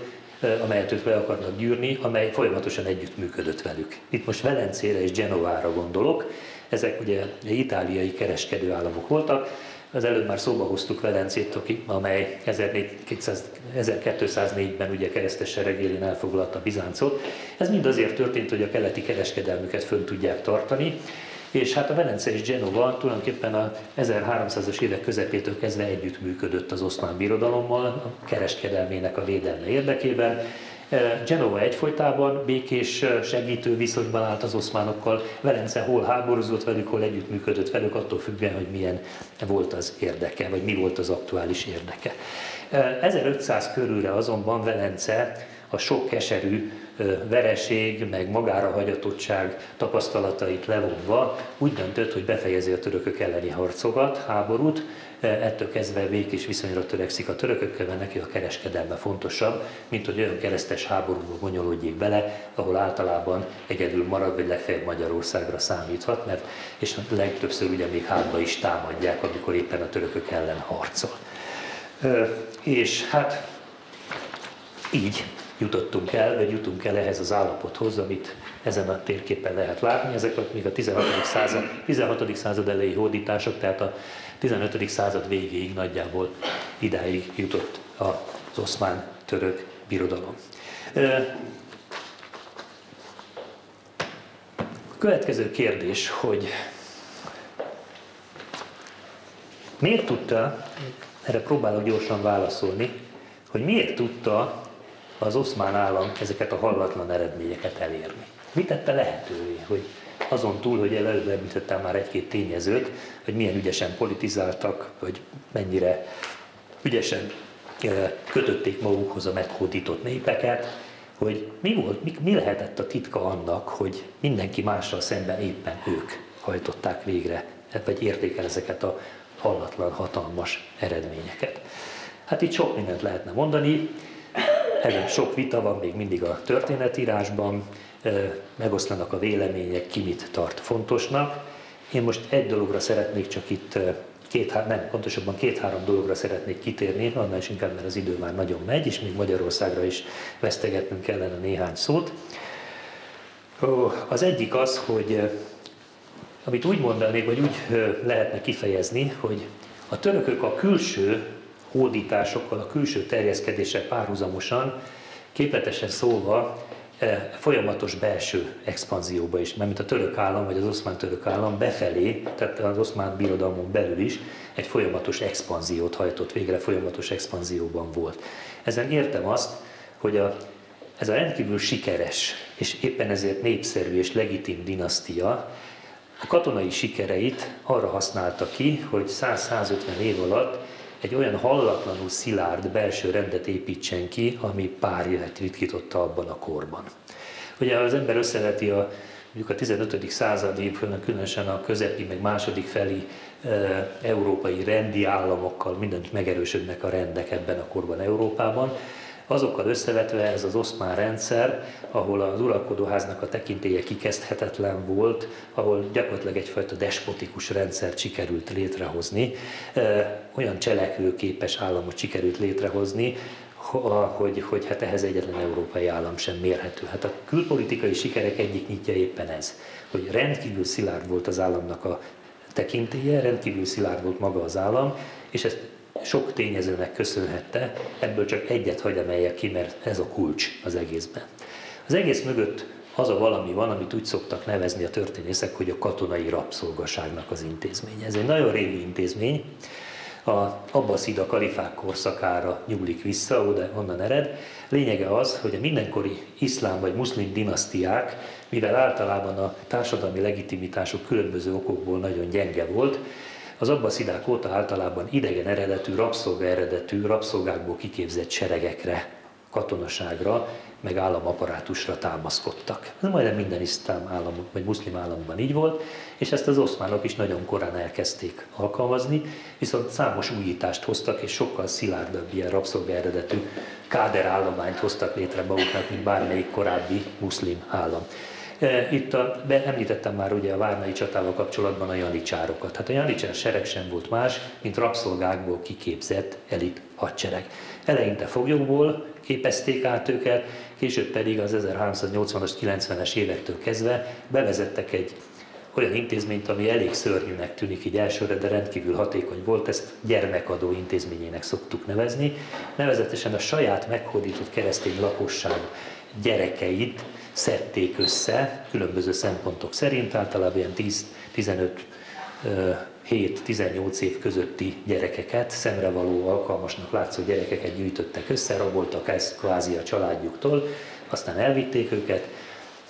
Speaker 2: amelyet ők be akarnak gyűrni, amely folyamatosan együttműködött velük. Itt most Velencére és Genovára gondolok, ezek ugye itáliai kereskedőállamok voltak, az előbb már szóba hoztuk Velencét, amely 1204-ben ugye keresztes seregélén elfoglalta Bizáncot. Ez mind azért történt, hogy a keleti kereskedelmüket fönn tudják tartani, és hát a Velence és Genova tulajdonképpen a 1300-as évek közepétől kezdve együttműködött az oszmán birodalommal a kereskedelmének a védelme érdekében. Genova egyfolytában békés segítő viszonyban állt az oszmánokkal, Velence hol háborúzott velük, hol együttműködött velük, attól függően, hogy milyen volt az érdeke, vagy mi volt az aktuális érdeke. 1500 körülre azonban Velence a sok keserű vereség, meg magára hagyatottság tapasztalatait levonva úgy döntött, hogy befejezi a törökök elleni harcokat, háborút, ettől kezdve békés viszonyra törekszik a törökökkel, mert neki a kereskedelme fontosabb, mint hogy olyan keresztes háborúba bonyolódjék bele, ahol általában egyedül marad, vagy legfeljebb Magyarországra számíthat, mert és legtöbbször ugye még hátba is támadják, amikor éppen a törökök ellen harcol. És hát így jutottunk el, vagy jutunk el ehhez az állapothoz, amit ezen a térképen lehet látni. Ezek még a 16. század, 16. század elejé hódítások, tehát a 15. század végéig nagyjából idáig jutott az oszmán török birodalom. Következő kérdés, hogy miért tudta, erre próbálok gyorsan válaszolni, hogy miért tudta az oszmán állam ezeket a hallatlan eredményeket elérni. Mi tette lehetővé, hogy azon túl, hogy előbb említettem már egy-két tényezőt, hogy milyen ügyesen politizáltak, vagy mennyire ügyesen kötötték magukhoz a meghódított népeket, hogy mi, volt, mi, mi lehetett a titka annak, hogy mindenki mással szemben éppen ők hajtották végre, vagy érték el ezeket a hallatlan, hatalmas eredményeket. Hát itt sok mindent lehetne mondani, ezen sok vita van még mindig a történetírásban, megoszlanak a vélemények, ki mit tart fontosnak. Én most egy dologra szeretnék csak itt, két, nem, pontosabban két-három dologra szeretnék kitérni, annál is inkább, mert az idő már nagyon megy, és még Magyarországra is vesztegetnünk kellene néhány szót. Az egyik az, hogy amit úgy mondanék, vagy úgy lehetne kifejezni, hogy a törökök a külső hódításokkal, a külső terjeszkedéssel párhuzamosan, képletesen szólva, folyamatos belső expanzióba is, mert mint a török állam, vagy az oszmán török állam befelé, tehát az oszmán birodalmon belül is egy folyamatos expanziót hajtott végre, folyamatos expanzióban volt. Ezen értem azt, hogy a, ez a rendkívül sikeres, és éppen ezért népszerű és legitim dinasztia, a katonai sikereit arra használta ki, hogy 100-150 év alatt egy olyan hallatlanul szilárd belső rendet építsen ki, ami párját ritkította abban a korban. Ugye az ember összeveti a, mondjuk a 15. századi, különösen a közepi, meg második feli e, európai rendi államokkal, mindent megerősödnek a rendek ebben a korban Európában, Azokkal összevetve ez az oszmán rendszer, ahol az uralkodóháznak a tekintélye kikezdhetetlen volt, ahol gyakorlatilag egyfajta despotikus rendszert sikerült létrehozni, olyan cselekvőképes államot sikerült létrehozni, hogy, hogy hát ehhez egyetlen európai állam sem mérhető. Hát a külpolitikai sikerek egyik nyitja éppen ez, hogy rendkívül szilárd volt az államnak a tekintélye, rendkívül szilárd volt maga az állam, és ezt sok tényezőnek köszönhette, ebből csak egyet hagy emeljek ki, mert ez a kulcs az egészben. Az egész mögött az a valami van, amit úgy szoktak nevezni a történészek, hogy a katonai rabszolgaságnak az intézménye. Ez egy nagyon régi intézmény, a Abbaszida kalifák korszakára nyúlik vissza, oda, onnan ered. Lényege az, hogy a mindenkori iszlám vagy muszlim dinasztiák, mivel általában a társadalmi legitimitásuk különböző okokból nagyon gyenge volt, az abbaszidák óta általában idegen eredetű, rabszolga eredetű, rabszolgákból kiképzett seregekre, katonaságra, meg államaparátusra támaszkodtak. Ez majdnem minden iszlám állam, vagy muszlim államban így volt, és ezt az oszmánok is nagyon korán elkezdték alkalmazni, viszont számos újítást hoztak, és sokkal szilárdabb ilyen rabszolga eredetű káder állományt hoztak létre maguknak, mint bármelyik korábbi muszlim állam. E, itt a, be, említettem már ugye a Várnai csatával kapcsolatban a janicsárokat. Hát a janicsár sereg sem volt más, mint rabszolgákból kiképzett elit hadsereg. Eleinte foglyokból képezték át őket, később pedig az 1380-as, 90-es évektől kezdve bevezettek egy olyan intézményt, ami elég szörnyűnek tűnik így elsőre, de rendkívül hatékony volt, ezt gyermekadó intézményének szoktuk nevezni. Nevezetesen a saját meghódított keresztény lakosság gyerekeit szedték össze, különböző szempontok szerint, általában ilyen 10-15 7-18 év közötti gyerekeket, szemrevaló, alkalmasnak látszó gyerekeket gyűjtöttek össze, raboltak ezt kvázi a családjuktól, aztán elvitték őket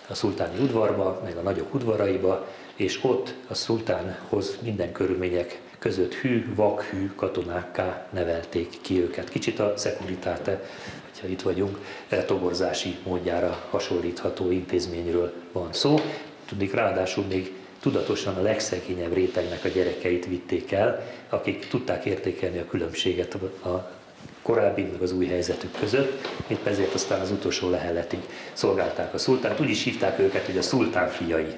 Speaker 2: a szultáni udvarba, meg a nagyok udvaraiba, és ott a szultánhoz minden körülmények között hű, vakhű katonákká nevelték ki őket. Kicsit a szekuritáte ha itt vagyunk, toborzási módjára hasonlítható intézményről van szó. Tudik, ráadásul még tudatosan a legszegényebb rétegnek a gyerekeit vitték el, akik tudták értékelni a különbséget a korábbi meg az új helyzetük között, épp ezért aztán az utolsó leheletig szolgálták a szultánt. Úgy is hívták őket, hogy a szultán fiai.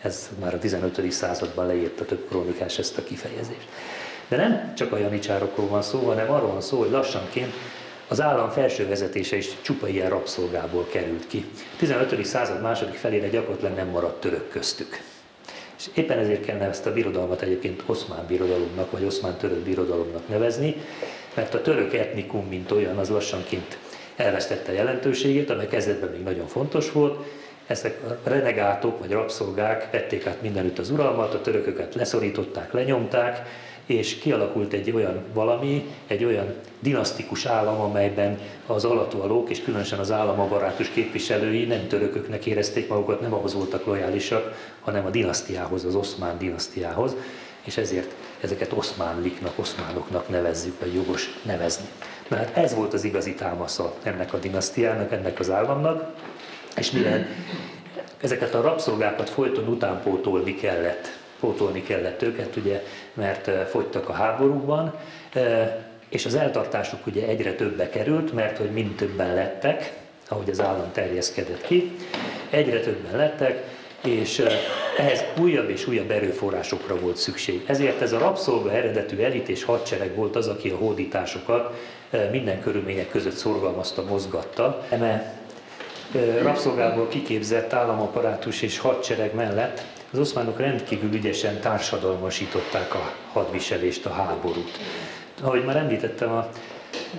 Speaker 2: Ez már a 15. században leírta több krónikás ezt a kifejezést. De nem csak a janicsárokról van szó, hanem arról van szó, hogy lassanként az állam felső vezetése is csupa ilyen rabszolgából került ki. 15. század második felére gyakorlatilag nem maradt török köztük. És éppen ezért kellene ezt a birodalmat egyébként oszmán birodalomnak, vagy oszmán török birodalomnak nevezni, mert a török etnikum, mint olyan, az lassanként elvesztette jelentőségét, amely kezdetben még nagyon fontos volt. Ezek a renegátok vagy rabszolgák vették át mindenütt az uralmat, a törököket leszorították, lenyomták, és kialakult egy olyan valami, egy olyan dinasztikus állam, amelyben az alattvalók, és különösen az államabarátus képviselői nem törököknek érezték magukat, nem ahhoz voltak lojálisak, hanem a dinasztiához, az oszmán dinasztiához, és ezért ezeket oszmánliknak, oszmánoknak nevezzük, vagy jogos nevezni. Na hát ez volt az igazi támasza ennek a dinasztiának, ennek az államnak, és mivel ezeket a rabszolgákat folyton utánpótolni kellett, pótolni kellett őket, ugye, mert fogytak a háborúban, és az eltartásuk ugye egyre többe került, mert hogy mind többen lettek, ahogy az állam terjeszkedett ki, egyre többen lettek, és ehhez újabb és újabb erőforrásokra volt szükség. Ezért ez a rabszolga eredetű elit és hadsereg volt az, aki a hódításokat minden körülmények között szorgalmazta, mozgatta. Eme rabszolgából kiképzett államaparátus és hadsereg mellett az oszmánok rendkívül ügyesen társadalmasították a hadviselést, a háborút. Ahogy már említettem a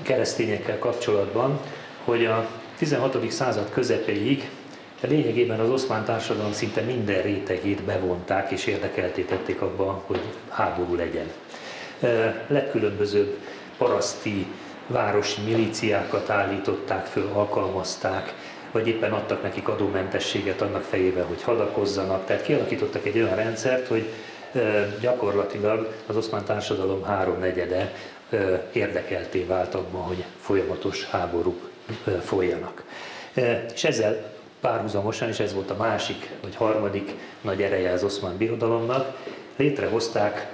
Speaker 2: keresztényekkel kapcsolatban, hogy a 16. század közepéig lényegében az oszmán társadalom szinte minden rétegét bevonták és érdekeltétették abban, hogy háború legyen. Legkülönbözőbb paraszti, városi milíciákat állították föl, alkalmazták, vagy éppen adtak nekik adómentességet annak fejében, hogy hadakozzanak. Tehát kialakítottak egy olyan rendszert, hogy gyakorlatilag az oszmán társadalom háromnegyede érdekelté vált abban, hogy folyamatos háborúk folyjanak. És ezzel párhuzamosan, és ez volt a másik vagy harmadik nagy ereje az oszmán birodalomnak, létrehozták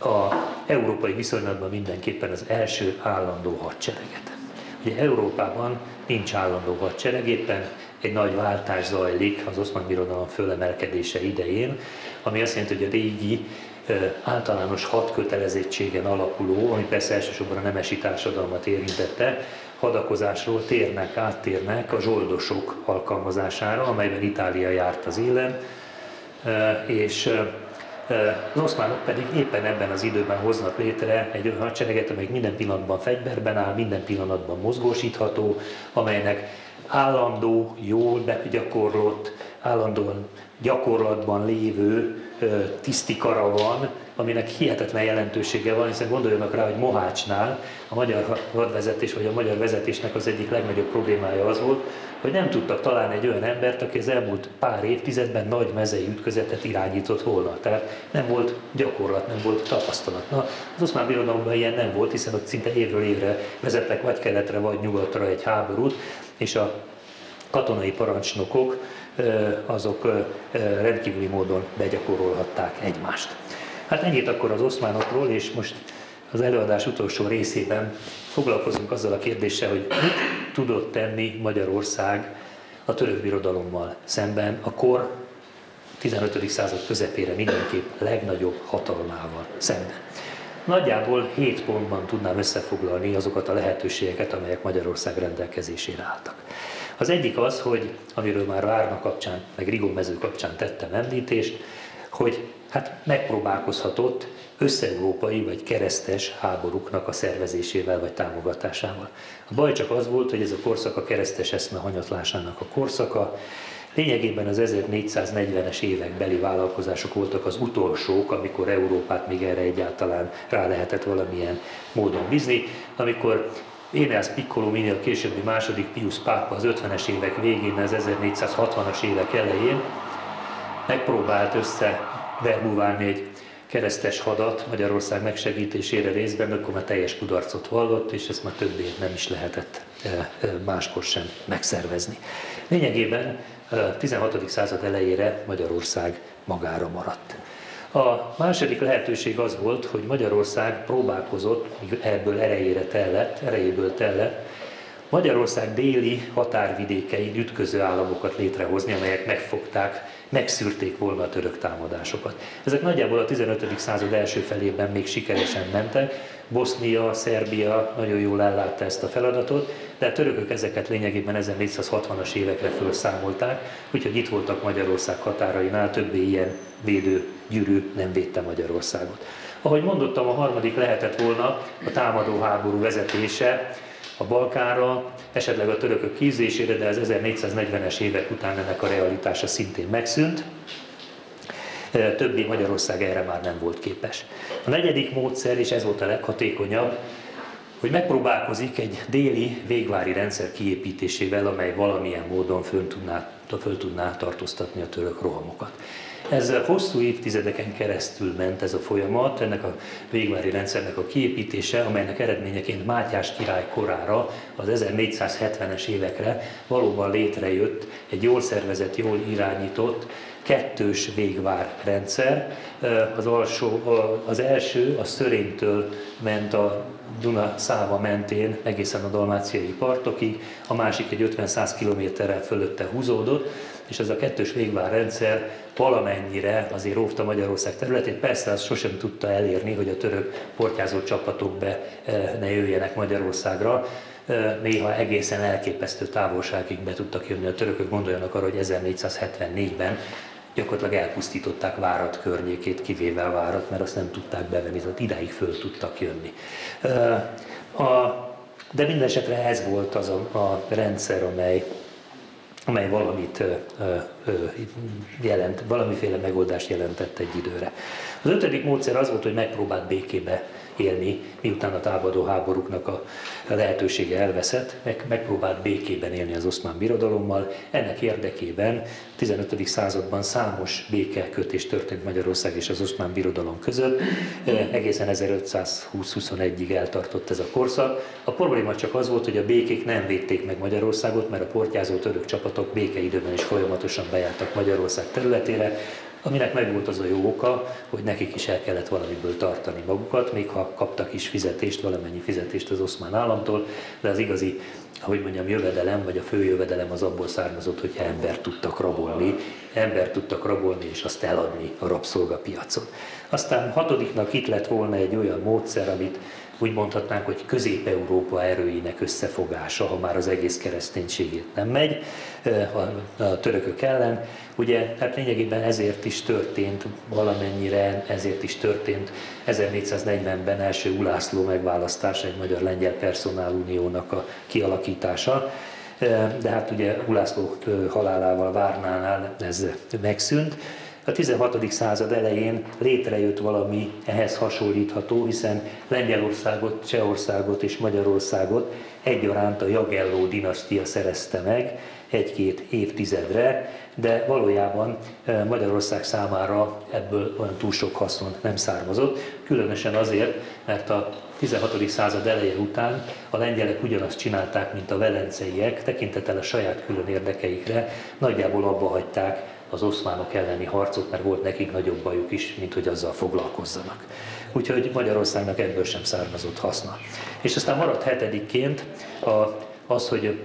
Speaker 2: a európai viszonylatban mindenképpen az első állandó hadsereget. Ugye Európában nincs állandó hadsereg, éppen egy nagy váltás zajlik az oszmán birodalom fölemelkedése idején, ami azt jelenti, hogy a régi általános hadkötelezettségen alapuló, ami persze elsősorban a nemesi társadalmat érintette, hadakozásról térnek, áttérnek a zsoldosok alkalmazására, amelyben Itália járt az élen, és az oszmánok pedig éppen ebben az időben hoznak létre egy olyan hadsereget, amely minden pillanatban fegyverben áll, minden pillanatban mozgósítható, amelynek állandó, jól begyakorlott, állandóan gyakorlatban lévő tisztikara van, aminek hihetetlen jelentősége van, hiszen gondoljanak rá, hogy Mohácsnál a magyar hadvezetés vagy a magyar vezetésnek az egyik legnagyobb problémája az volt, hogy nem tudtak találni egy olyan embert, aki az elmúlt pár évtizedben nagy mezei ütközetet irányított volna. Tehát nem volt gyakorlat, nem volt tapasztalat. Na, az oszmán birodalomban ilyen nem volt, hiszen ott szinte évről évre vezettek vagy keletre, vagy nyugatra egy háborút, és a katonai parancsnokok azok rendkívüli módon begyakorolhatták egymást. Hát ennyit akkor az oszmánokról, és most az előadás utolsó részében foglalkozunk azzal a kérdéssel, hogy mit tudott tenni Magyarország a török birodalommal szemben a kor 15. század közepére mindenképp legnagyobb hatalmával szemben. Nagyjából 7 pontban tudnám összefoglalni azokat a lehetőségeket, amelyek Magyarország rendelkezésére álltak. Az egyik az, hogy amiről már Várna kapcsán, meg Rigó mező kapcsán tettem említést, hogy hát megpróbálkozhatott összeurópai vagy keresztes háborúknak a szervezésével vagy támogatásával. A baj csak az volt, hogy ez a korszak a keresztes eszme hanyatlásának a korszaka, Lényegében az 1440-es évek beli vállalkozások voltak az utolsók, amikor Európát még erre egyáltalán rá lehetett valamilyen módon bízni, amikor Éneas Piccolo minél későbbi második Pius pápa az 50-es évek végén, az 1460-as évek elején megpróbált össze verbúválni egy keresztes hadat Magyarország megsegítésére részben, akkor már teljes kudarcot vallott, és ezt már többé nem is lehetett eh, eh, máskor sem megszervezni. Lényegében a 16. század elejére Magyarország magára maradt. A második lehetőség az volt, hogy Magyarország próbálkozott, ebből erejére tellett, erejéből tellett, Magyarország déli határvidékein ütköző államokat létrehozni, amelyek megfogták, megszűrték volna a török támadásokat. Ezek nagyjából a 15. század első felében még sikeresen mentek, Bosznia, Szerbia nagyon jól ellátta ezt a feladatot, de a törökök ezeket lényegében 1460-as évekre felszámolták, úgyhogy itt voltak Magyarország határainál, többé ilyen védő gyűrű nem védte Magyarországot. Ahogy mondottam, a harmadik lehetett volna a támadó háború vezetése, a Balkánra, esetleg a törökök kízésére, de az 1440-es évek után ennek a realitása szintén megszűnt. Többi Magyarország erre már nem volt képes. A negyedik módszer, és ez volt a leghatékonyabb, hogy megpróbálkozik egy déli végvári rendszer kiépítésével, amely valamilyen módon föl tudná, föl tudná tartóztatni a török rohamokat. Ez hosszú évtizedeken keresztül ment ez a folyamat, ennek a végvári rendszernek a kiépítése, amelynek eredményeként Mátyás király korára, az 1470-es évekre valóban létrejött egy jól szervezett, jól irányított, kettős végvár rendszer. Az, alsó, az első a Szöréntől ment a Duna száva mentén egészen a dalmáciai partokig, a másik egy 50-100 kilométerrel fölötte húzódott, és ez a kettős végvár rendszer valamennyire azért óvta Magyarország területét. Persze azt sosem tudta elérni, hogy a török portyázó csapatok be ne jöjjenek Magyarországra, néha egészen elképesztő távolságig be tudtak jönni a törökök, gondoljanak arra, hogy 1474-ben gyakorlatilag elpusztították Várat környékét, kivéve Várat, mert azt nem tudták bevenni, tehát idáig föl tudtak jönni. A, de minden esetre ez volt az a, a rendszer, amely, amely valamit jelent, valamiféle megoldást jelentett egy időre. Az ötödik módszer az volt, hogy megpróbált békébe élni, miután a támadó háborúknak a lehetősége elveszett, meg, megpróbált békében élni az oszmán birodalommal. Ennek érdekében 15. században számos békekötés történt Magyarország és az oszmán birodalom között. Egészen 1520-21-ig eltartott ez a korszak. A probléma csak az volt, hogy a békék nem védték meg Magyarországot, mert a portyázó török csapatok békeidőben is folyamatosan bejártak Magyarország területére, aminek megvolt az a jó oka, hogy nekik is el kellett valamiből tartani magukat, még ha kaptak is fizetést, valamennyi fizetést az oszmán államtól, de az igazi, hogy mondjam, jövedelem, vagy a fő jövedelem az abból származott, hogy embert tudtak rabolni, embert tudtak rabolni és azt eladni a rabszolgapiacon. Aztán hatodiknak itt lett volna egy olyan módszer, amit úgy mondhatnánk, hogy Közép-Európa erőinek összefogása, ha már az egész kereszténységét nem megy a, a törökök ellen. Ugye, hát lényegében ezért is történt valamennyire, ezért is történt 1440-ben első Ulászló megválasztása, egy magyar-lengyel personáluniónak a kialakítása, de hát ugye Ulászló halálával Várnánál ez megszűnt. A 16. század elején létrejött valami ehhez hasonlítható, hiszen Lengyelországot, Csehországot és Magyarországot egyaránt a Jagelló dinasztia szerezte meg egy-két évtizedre, de valójában Magyarország számára ebből olyan túl sok haszon nem származott, különösen azért, mert a 16. század eleje után a lengyelek ugyanazt csinálták, mint a velenceiek, tekintettel a saját külön érdekeikre, nagyjából abba hagyták az oszmánok elleni harcot, mert volt nekik nagyobb bajuk is, mint hogy azzal foglalkozzanak. Úgyhogy Magyarországnak ebből sem származott haszna. És aztán maradt hetedikként a, az, hogy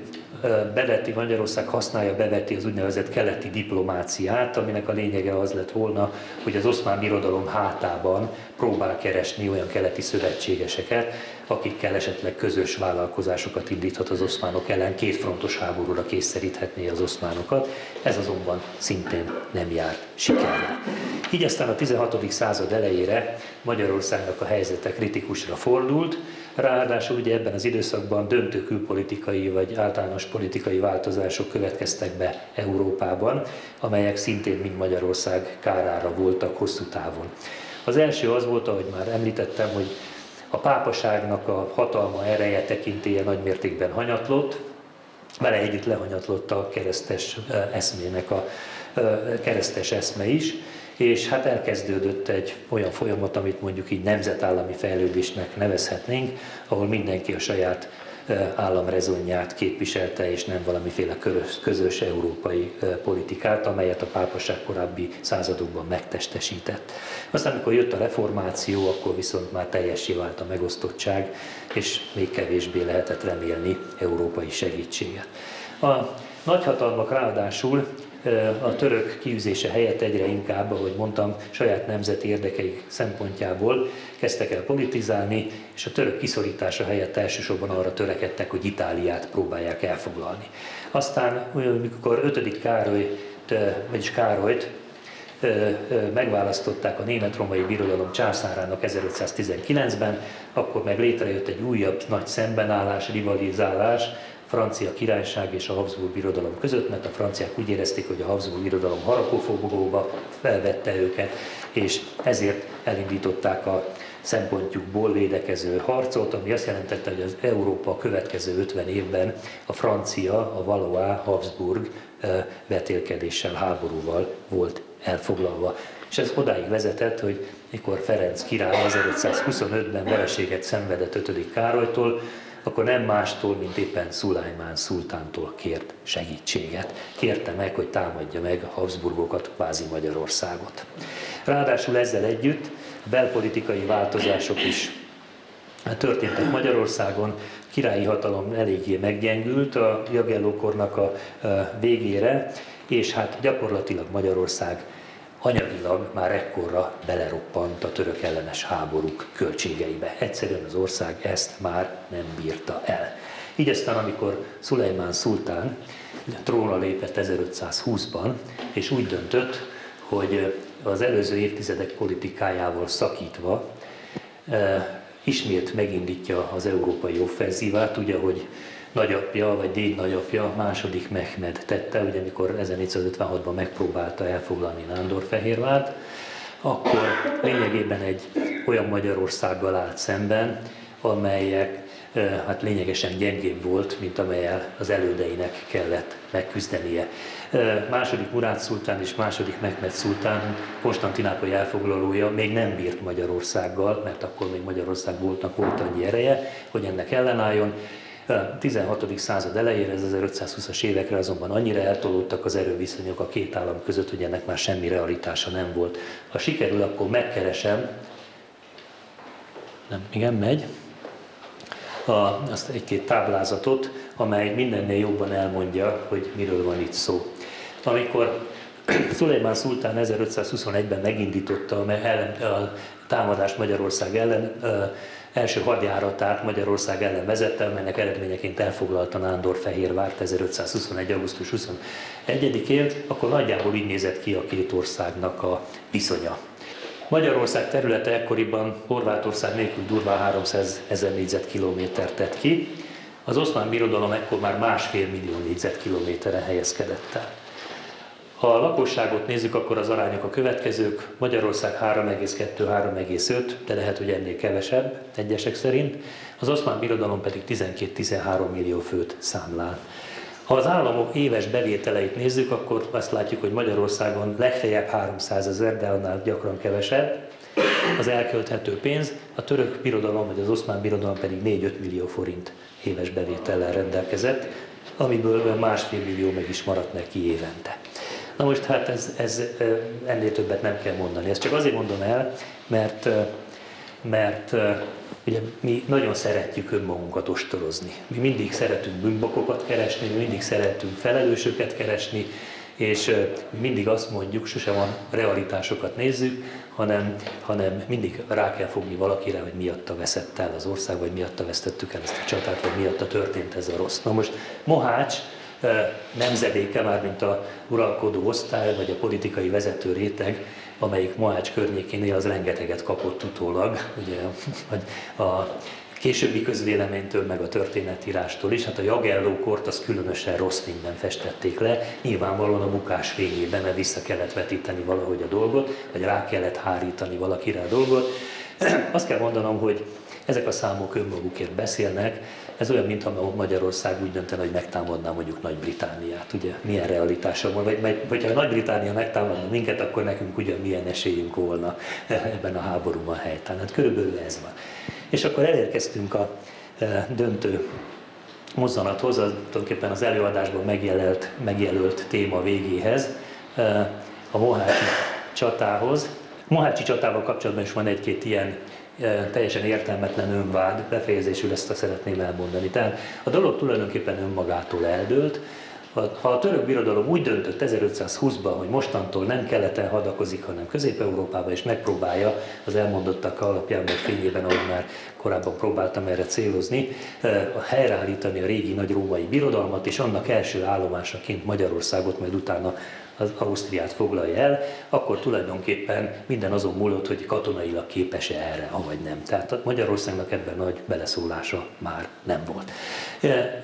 Speaker 2: beveti, Magyarország használja, beveti az úgynevezett keleti diplomáciát, aminek a lényege az lett volna, hogy az oszmán birodalom hátában próbál keresni olyan keleti szövetségeseket, akikkel esetleg közös vállalkozásokat indíthat az oszmánok ellen, kétfrontos háborúra kényszeríthetné az oszmánokat, ez azonban szintén nem járt sikerrel. Így aztán a 16. század elejére Magyarországnak a helyzete kritikusra fordult, Ráadásul ugye ebben az időszakban döntő külpolitikai vagy általános politikai változások következtek be Európában, amelyek szintén mind Magyarország kárára voltak hosszú távon. Az első az volt, ahogy már említettem, hogy a pápaságnak a hatalma ereje tekintélye nagymértékben hanyatlott, vele együtt lehanyatlott a keresztes eszmének a keresztes eszme is, és hát elkezdődött egy olyan folyamat, amit mondjuk így nemzetállami fejlődésnek nevezhetnénk, ahol mindenki a saját államrezonját képviselte, és nem valamiféle közös európai politikát, amelyet a pápaság korábbi századokban megtestesített. Aztán, amikor jött a reformáció, akkor viszont már teljessé vált a megosztottság, és még kevésbé lehetett remélni európai segítséget. A nagyhatalmak ráadásul a török kiűzése helyett egyre inkább, ahogy mondtam, saját nemzeti érdekeik szempontjából kezdtek el politizálni, és a török kiszorítása helyett elsősorban arra törekedtek, hogy Itáliát próbálják elfoglalni. Aztán, amikor 5. Károly, vagyis Károlyt megválasztották a német-romai birodalom császárának 1519-ben, akkor meg létrejött egy újabb nagy szembenállás, rivalizálás, francia királyság és a Habsburg birodalom között, mert a franciák úgy érezték, hogy a Habsburg birodalom harakófogóba felvette őket, és ezért elindították a szempontjukból védekező harcot, ami azt jelentette, hogy az Európa következő 50 évben a francia, a Valois, Habsburg vetélkedéssel, háborúval volt elfoglalva. És ez odáig vezetett, hogy mikor Ferenc király 1525-ben vereséget szenvedett 5. Károlytól, akkor nem mástól, mint éppen Szulajmán szultántól kért segítséget. Kérte meg, hogy támadja meg a Habsburgokat, kvázi Magyarországot. Ráadásul ezzel együtt belpolitikai változások is történtek Magyarországon, királyi hatalom eléggé meggyengült a Jagellókornak a végére, és hát gyakorlatilag Magyarország anyagilag már ekkorra beleroppant a török ellenes háborúk költségeibe. Egyszerűen az ország ezt már nem bírta el. Így aztán, amikor Szulejmán szultán trónra lépett 1520-ban, és úgy döntött, hogy az előző évtizedek politikájával szakítva ismét megindítja az európai offenzívát, ugye, hogy nagyapja, vagy déd nagyapja, második Mehmed tette, ugye amikor 1456-ban megpróbálta elfoglalni Nándorfehérvárt, akkor lényegében egy olyan Magyarországgal állt szemben, amelyek hát lényegesen gyengébb volt, mint amelyel az elődeinek kellett megküzdenie. Második Murát szultán és második Mehmed szultán, Konstantinápoly elfoglalója még nem bírt Magyarországgal, mert akkor még Magyarország voltnak volt annyi ereje, hogy ennek ellenálljon, 16. század elejére, ez 1520-as évekre azonban annyira eltolódtak az erőviszonyok a két állam között, hogy ennek már semmi realitása nem volt. Ha sikerül, akkor megkeresem, nem, igen, megy, a, azt egy-két táblázatot, amely mindennél jobban elmondja, hogy miről van itt szó. Amikor Szulejmán szultán 1521-ben megindította a támadást Magyarország ellen, első hadjáratát Magyarország ellen vezette, amelynek eredményeként elfoglalta Nándor Fehérvárt 1521. augusztus 21-én, akkor nagyjából így nézett ki a két országnak a viszonya. Magyarország területe ekkoriban Horvátország nélkül durván 300 ezer négyzetkilométer tett ki, az oszmán birodalom ekkor már másfél millió négyzetkilométeren helyezkedett el. Ha a lakosságot nézzük, akkor az arányok a következők. Magyarország 3,2-3,5, de lehet, hogy ennél kevesebb egyesek szerint. Az oszmán birodalom pedig 12-13 millió főt számlál. Ha az államok éves bevételeit nézzük, akkor azt látjuk, hogy Magyarországon legfeljebb 300 ezer, de annál gyakran kevesebb az elkölthető pénz, a török birodalom vagy az oszmán birodalom pedig 4-5 millió forint éves bevétellel rendelkezett, amiből másfél millió meg is maradt neki évente. Na most hát ez, ez ennél többet nem kell mondani. Ezt csak azért mondom el, mert, mert ugye mi nagyon szeretjük önmagunkat ostorozni. Mi mindig szeretünk bűnbakokat keresni, mi mindig szeretünk felelősöket keresni, és mindig azt mondjuk, sosem a realitásokat nézzük, hanem, hanem mindig rá kell fogni valakire, hogy miatta veszett el az ország, vagy miatta vesztettük el ezt a csatát, vagy miatta történt ez a rossz. Na most Mohács nemzedéke, már mint a uralkodó osztály, vagy a politikai vezető réteg, amelyik Mohács környékénél az rengeteget kapott utólag, ugye a későbbi közvéleménytől, meg a történetírástól is. Hát a Jagelló kort az különösen rossz minden festették le, nyilvánvalóan a bukás fényében, mert vissza kellett vetíteni valahogy a dolgot, vagy rá kellett hárítani valakire a dolgot. Azt kell mondanom, hogy ezek a számok önmagukért beszélnek, ez olyan, mintha Magyarország úgy döntene, hogy megtámadná mondjuk Nagy-Britániát. Ugye milyen realitása van, vagy, vagy, ha Nagy-Británia megtámadna minket, akkor nekünk ugyan milyen esélyünk volna ebben a háborúban helytán. Hát körülbelül ez van. És akkor elérkeztünk a e, döntő mozzanathoz, az tulajdonképpen az előadásban megjelölt, megjelölt téma végéhez, a Mohácsi csatához. Mohácsi csatával kapcsolatban is van egy-két ilyen teljesen értelmetlen önvád befejezésül ezt szeretném elmondani. Tehát a dolog tulajdonképpen önmagától eldőlt, ha a török birodalom úgy döntött 1520-ban, hogy mostantól nem keleten hadakozik, hanem Közép-Európába, és megpróbálja az elmondottak alapján, vagy fényében, ahogy már korábban próbáltam erre célozni, helyreállítani a régi nagy római birodalmat, és annak első állomásaként Magyarországot, majd utána az Ausztriát foglalja el, akkor tulajdonképpen minden azon múlott, hogy katonailag képes-e erre, avagy nem. Tehát Magyarországnak ebben nagy beleszólása már nem volt.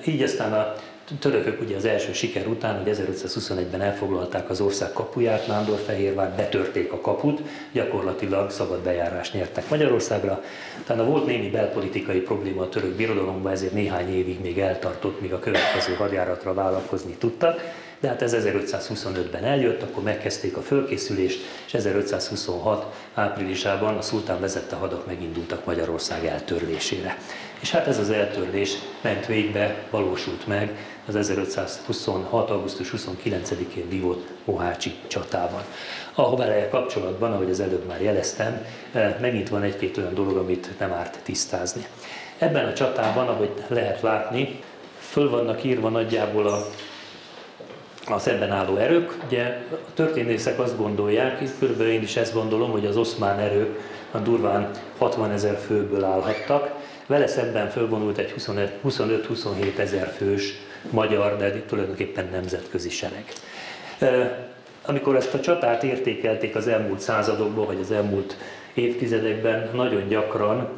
Speaker 2: Így aztán a törökök ugye az első siker után, hogy 1521-ben elfoglalták az ország kapuját, Nándorfehérvár, betörték a kaput, gyakorlatilag szabad bejárást nyertek Magyarországra. Utána volt némi belpolitikai probléma a török birodalomban, ezért néhány évig még eltartott, míg a következő hadjáratra vállalkozni tudtak de hát ez 1525-ben eljött, akkor megkezdték a fölkészülést, és 1526 áprilisában a szultán vezette hadak megindultak Magyarország eltörlésére. És hát ez az eltörlés ment végbe, valósult meg az 1526. augusztus 29-én vívott Mohácsi csatában. A vele kapcsolatban, ahogy az előbb már jeleztem, eh, megint van egy-két olyan dolog, amit nem árt tisztázni. Ebben a csatában, ahogy lehet látni, föl vannak írva nagyjából a a szemben álló erők. Ugye a történészek azt gondolják, és körülbelül én is ezt gondolom, hogy az oszmán erők a durván 60 ezer főből állhattak. Vele szemben fölvonult egy 25-27 ezer fős magyar, de tulajdonképpen nemzetközi sereg. Amikor ezt a csatát értékelték az elmúlt századokban, vagy az elmúlt évtizedekben nagyon gyakran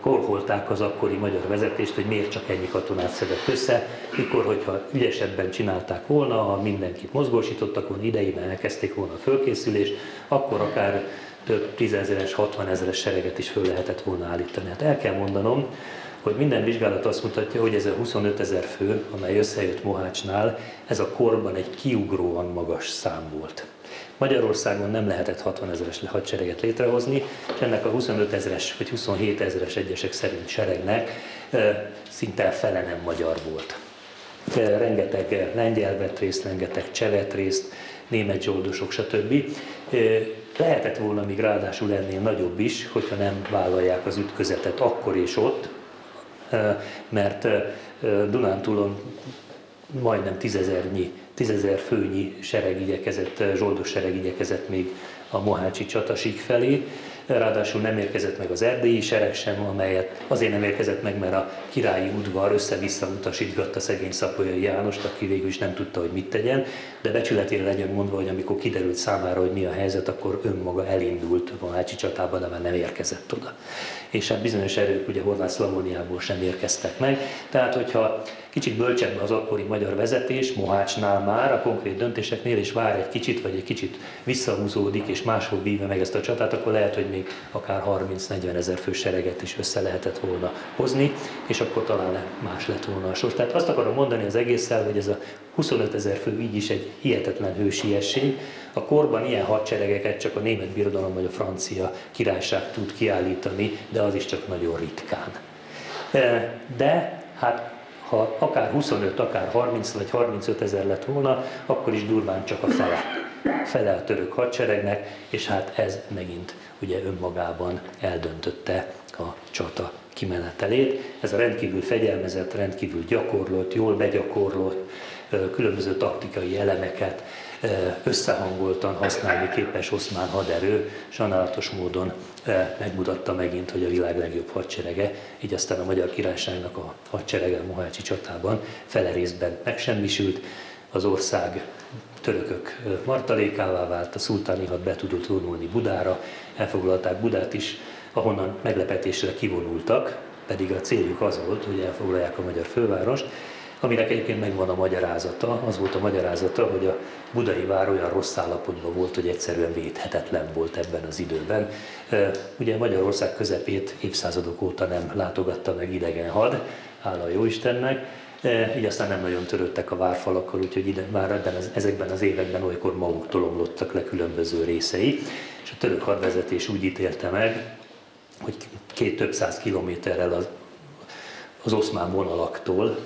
Speaker 2: korholták az akkori magyar vezetést, hogy miért csak ennyi katonát szedett össze, mikor, hogyha ügyesebben csinálták volna, ha mindenkit mozgósítottak volna, idejében elkezdték volna a fölkészülést, akkor akár több tízezeres, hatvanezeres sereget is föl lehetett volna állítani. Hát el kell mondanom, hogy minden vizsgálat azt mutatja, hogy ez a 25 ezer fő, amely összejött Mohácsnál, ez a korban egy kiugróan magas szám volt. Magyarországon nem lehetett 60 ezeres hadsereget létrehozni, és ennek a 25 ezeres vagy 27 ezeres egyesek szerint seregnek szinte fele nem magyar volt. Rengeteg lengyel vett részt, rengeteg cseh részt, német zsoldosok, stb. Lehetett volna még ráadásul ennél nagyobb is, hogyha nem vállalják az ütközetet akkor és ott, mert Dunántúlon majdnem tízezernyi, tízezer főnyi sereg igyekezett, zsoldos sereg igyekezett még a Mohácsi csatasik felé, ráadásul nem érkezett meg az erdélyi sereg sem, amelyet azért nem érkezett meg, mert a királyi udvar össze-vissza utasítgatta szegény Szapolyai Jánost, aki végül is nem tudta, hogy mit tegyen, de becsületére legyen mondva, hogy amikor kiderült számára, hogy mi a helyzet, akkor önmaga elindult a Mohácsi csatába, de már nem érkezett oda. És hát bizonyos erők ugye Horváth Szlavóniából sem érkeztek meg. Tehát, hogyha kicsit bölcsebb az akkori magyar vezetés, Mohácsnál már a konkrét döntéseknél, és vár egy kicsit, vagy egy kicsit visszahúzódik, és máshol víve meg ezt a csatát, akkor lehet, hogy még akár 30-40 ezer fő sereget is össze lehetett volna hozni, és akkor talán más lett volna a sor. Tehát azt akarom mondani az egésszel, hogy ez a 25 ezer fő így is egy hihetetlen hősiesség. A korban ilyen hadseregeket csak a német birodalom vagy a francia királyság tud kiállítani, de az is csak nagyon ritkán. De hát ha akár 25, akár 30 vagy 35 ezer lett volna, akkor is durván csak a fele, fele a török hadseregnek, és hát ez megint ugye önmagában eldöntötte a csata kimenetelét. Ez a rendkívül fegyelmezett, rendkívül gyakorlott, jól begyakorlott, különböző taktikai elemeket összehangoltan használni képes oszmán haderő sajnálatos módon megmutatta megint, hogy a világ legjobb hadserege, így aztán a Magyar Királyságnak a hadserege a Mohácsi csatában fele részben megsemmisült, az ország törökök martalékává vált, a szultáni had be tudott vonulni Budára, elfoglalták Budát is, ahonnan meglepetésre kivonultak, pedig a céljuk az volt, hogy elfoglalják a magyar fővárost, aminek egyébként megvan a magyarázata. Az volt a magyarázata, hogy a budai vár olyan rossz állapotban volt, hogy egyszerűen védhetetlen volt ebben az időben. Ugye Magyarország közepét évszázadok óta nem látogatta meg idegen had, hála jó Istennek, így aztán nem nagyon törődtek a várfalakkal, úgyhogy ide, már ebben az, ezekben az években olykor maguktól omlottak le különböző részei, és a török hadvezetés úgy ítélte meg, hogy két több száz kilométerrel az, az oszmán vonalaktól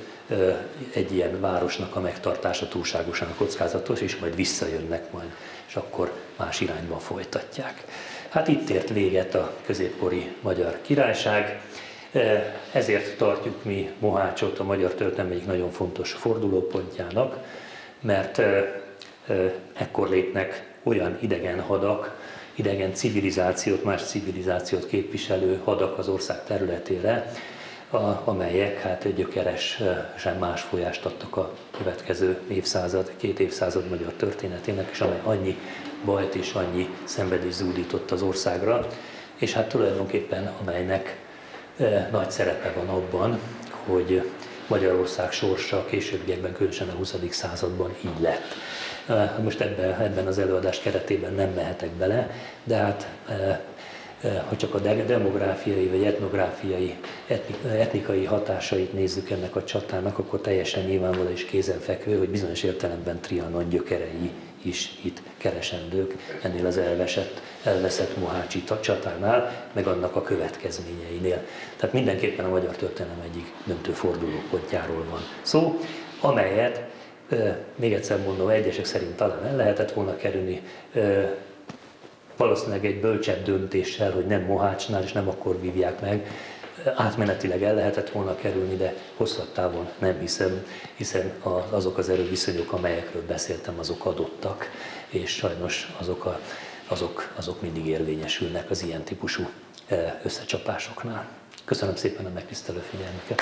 Speaker 2: egy ilyen városnak a megtartása túlságosan kockázatos, és majd visszajönnek majd, és akkor más irányba folytatják. Hát itt ért véget a középkori magyar királyság, ezért tartjuk mi Mohácsot a magyar történelem egyik nagyon fontos fordulópontjának, mert ekkor lépnek olyan idegen hadak, idegen civilizációt, más civilizációt képviselő hadak az ország területére, amelyek hát gyökeresen más folyást adtak a következő évszázad, két évszázad magyar történetének, és amely annyi bajt és annyi szenvedés zúdított az országra, és hát tulajdonképpen amelynek nagy szerepe van abban, hogy Magyarország sorsa későbbiekben, különösen a 20. században így lett. Most ebben, ebben az előadás keretében nem mehetek bele, de hát ha csak a demográfiai vagy etnográfiai, etnikai hatásait nézzük ennek a csatának, akkor teljesen nyilvánvaló és kézenfekvő, hogy bizonyos értelemben Trianon gyökerei is itt keresendők ennél az elvesett, elveszett Mohácsi csatánál, meg annak a következményeinél. Tehát mindenképpen a magyar történelem egyik döntő fordulópontjáról van szó, amelyet még egyszer mondom, egyesek szerint talán el lehetett volna kerülni, valószínűleg egy bölcsebb döntéssel, hogy nem Mohácsnál, és nem akkor vívják meg, átmenetileg el lehetett volna kerülni, de hosszabb távon nem hiszem, hiszen azok az erőviszonyok, amelyekről beszéltem, azok adottak, és sajnos azok, a, azok, azok mindig érvényesülnek az ilyen típusú összecsapásoknál. Köszönöm szépen a megtisztelő figyelmüket!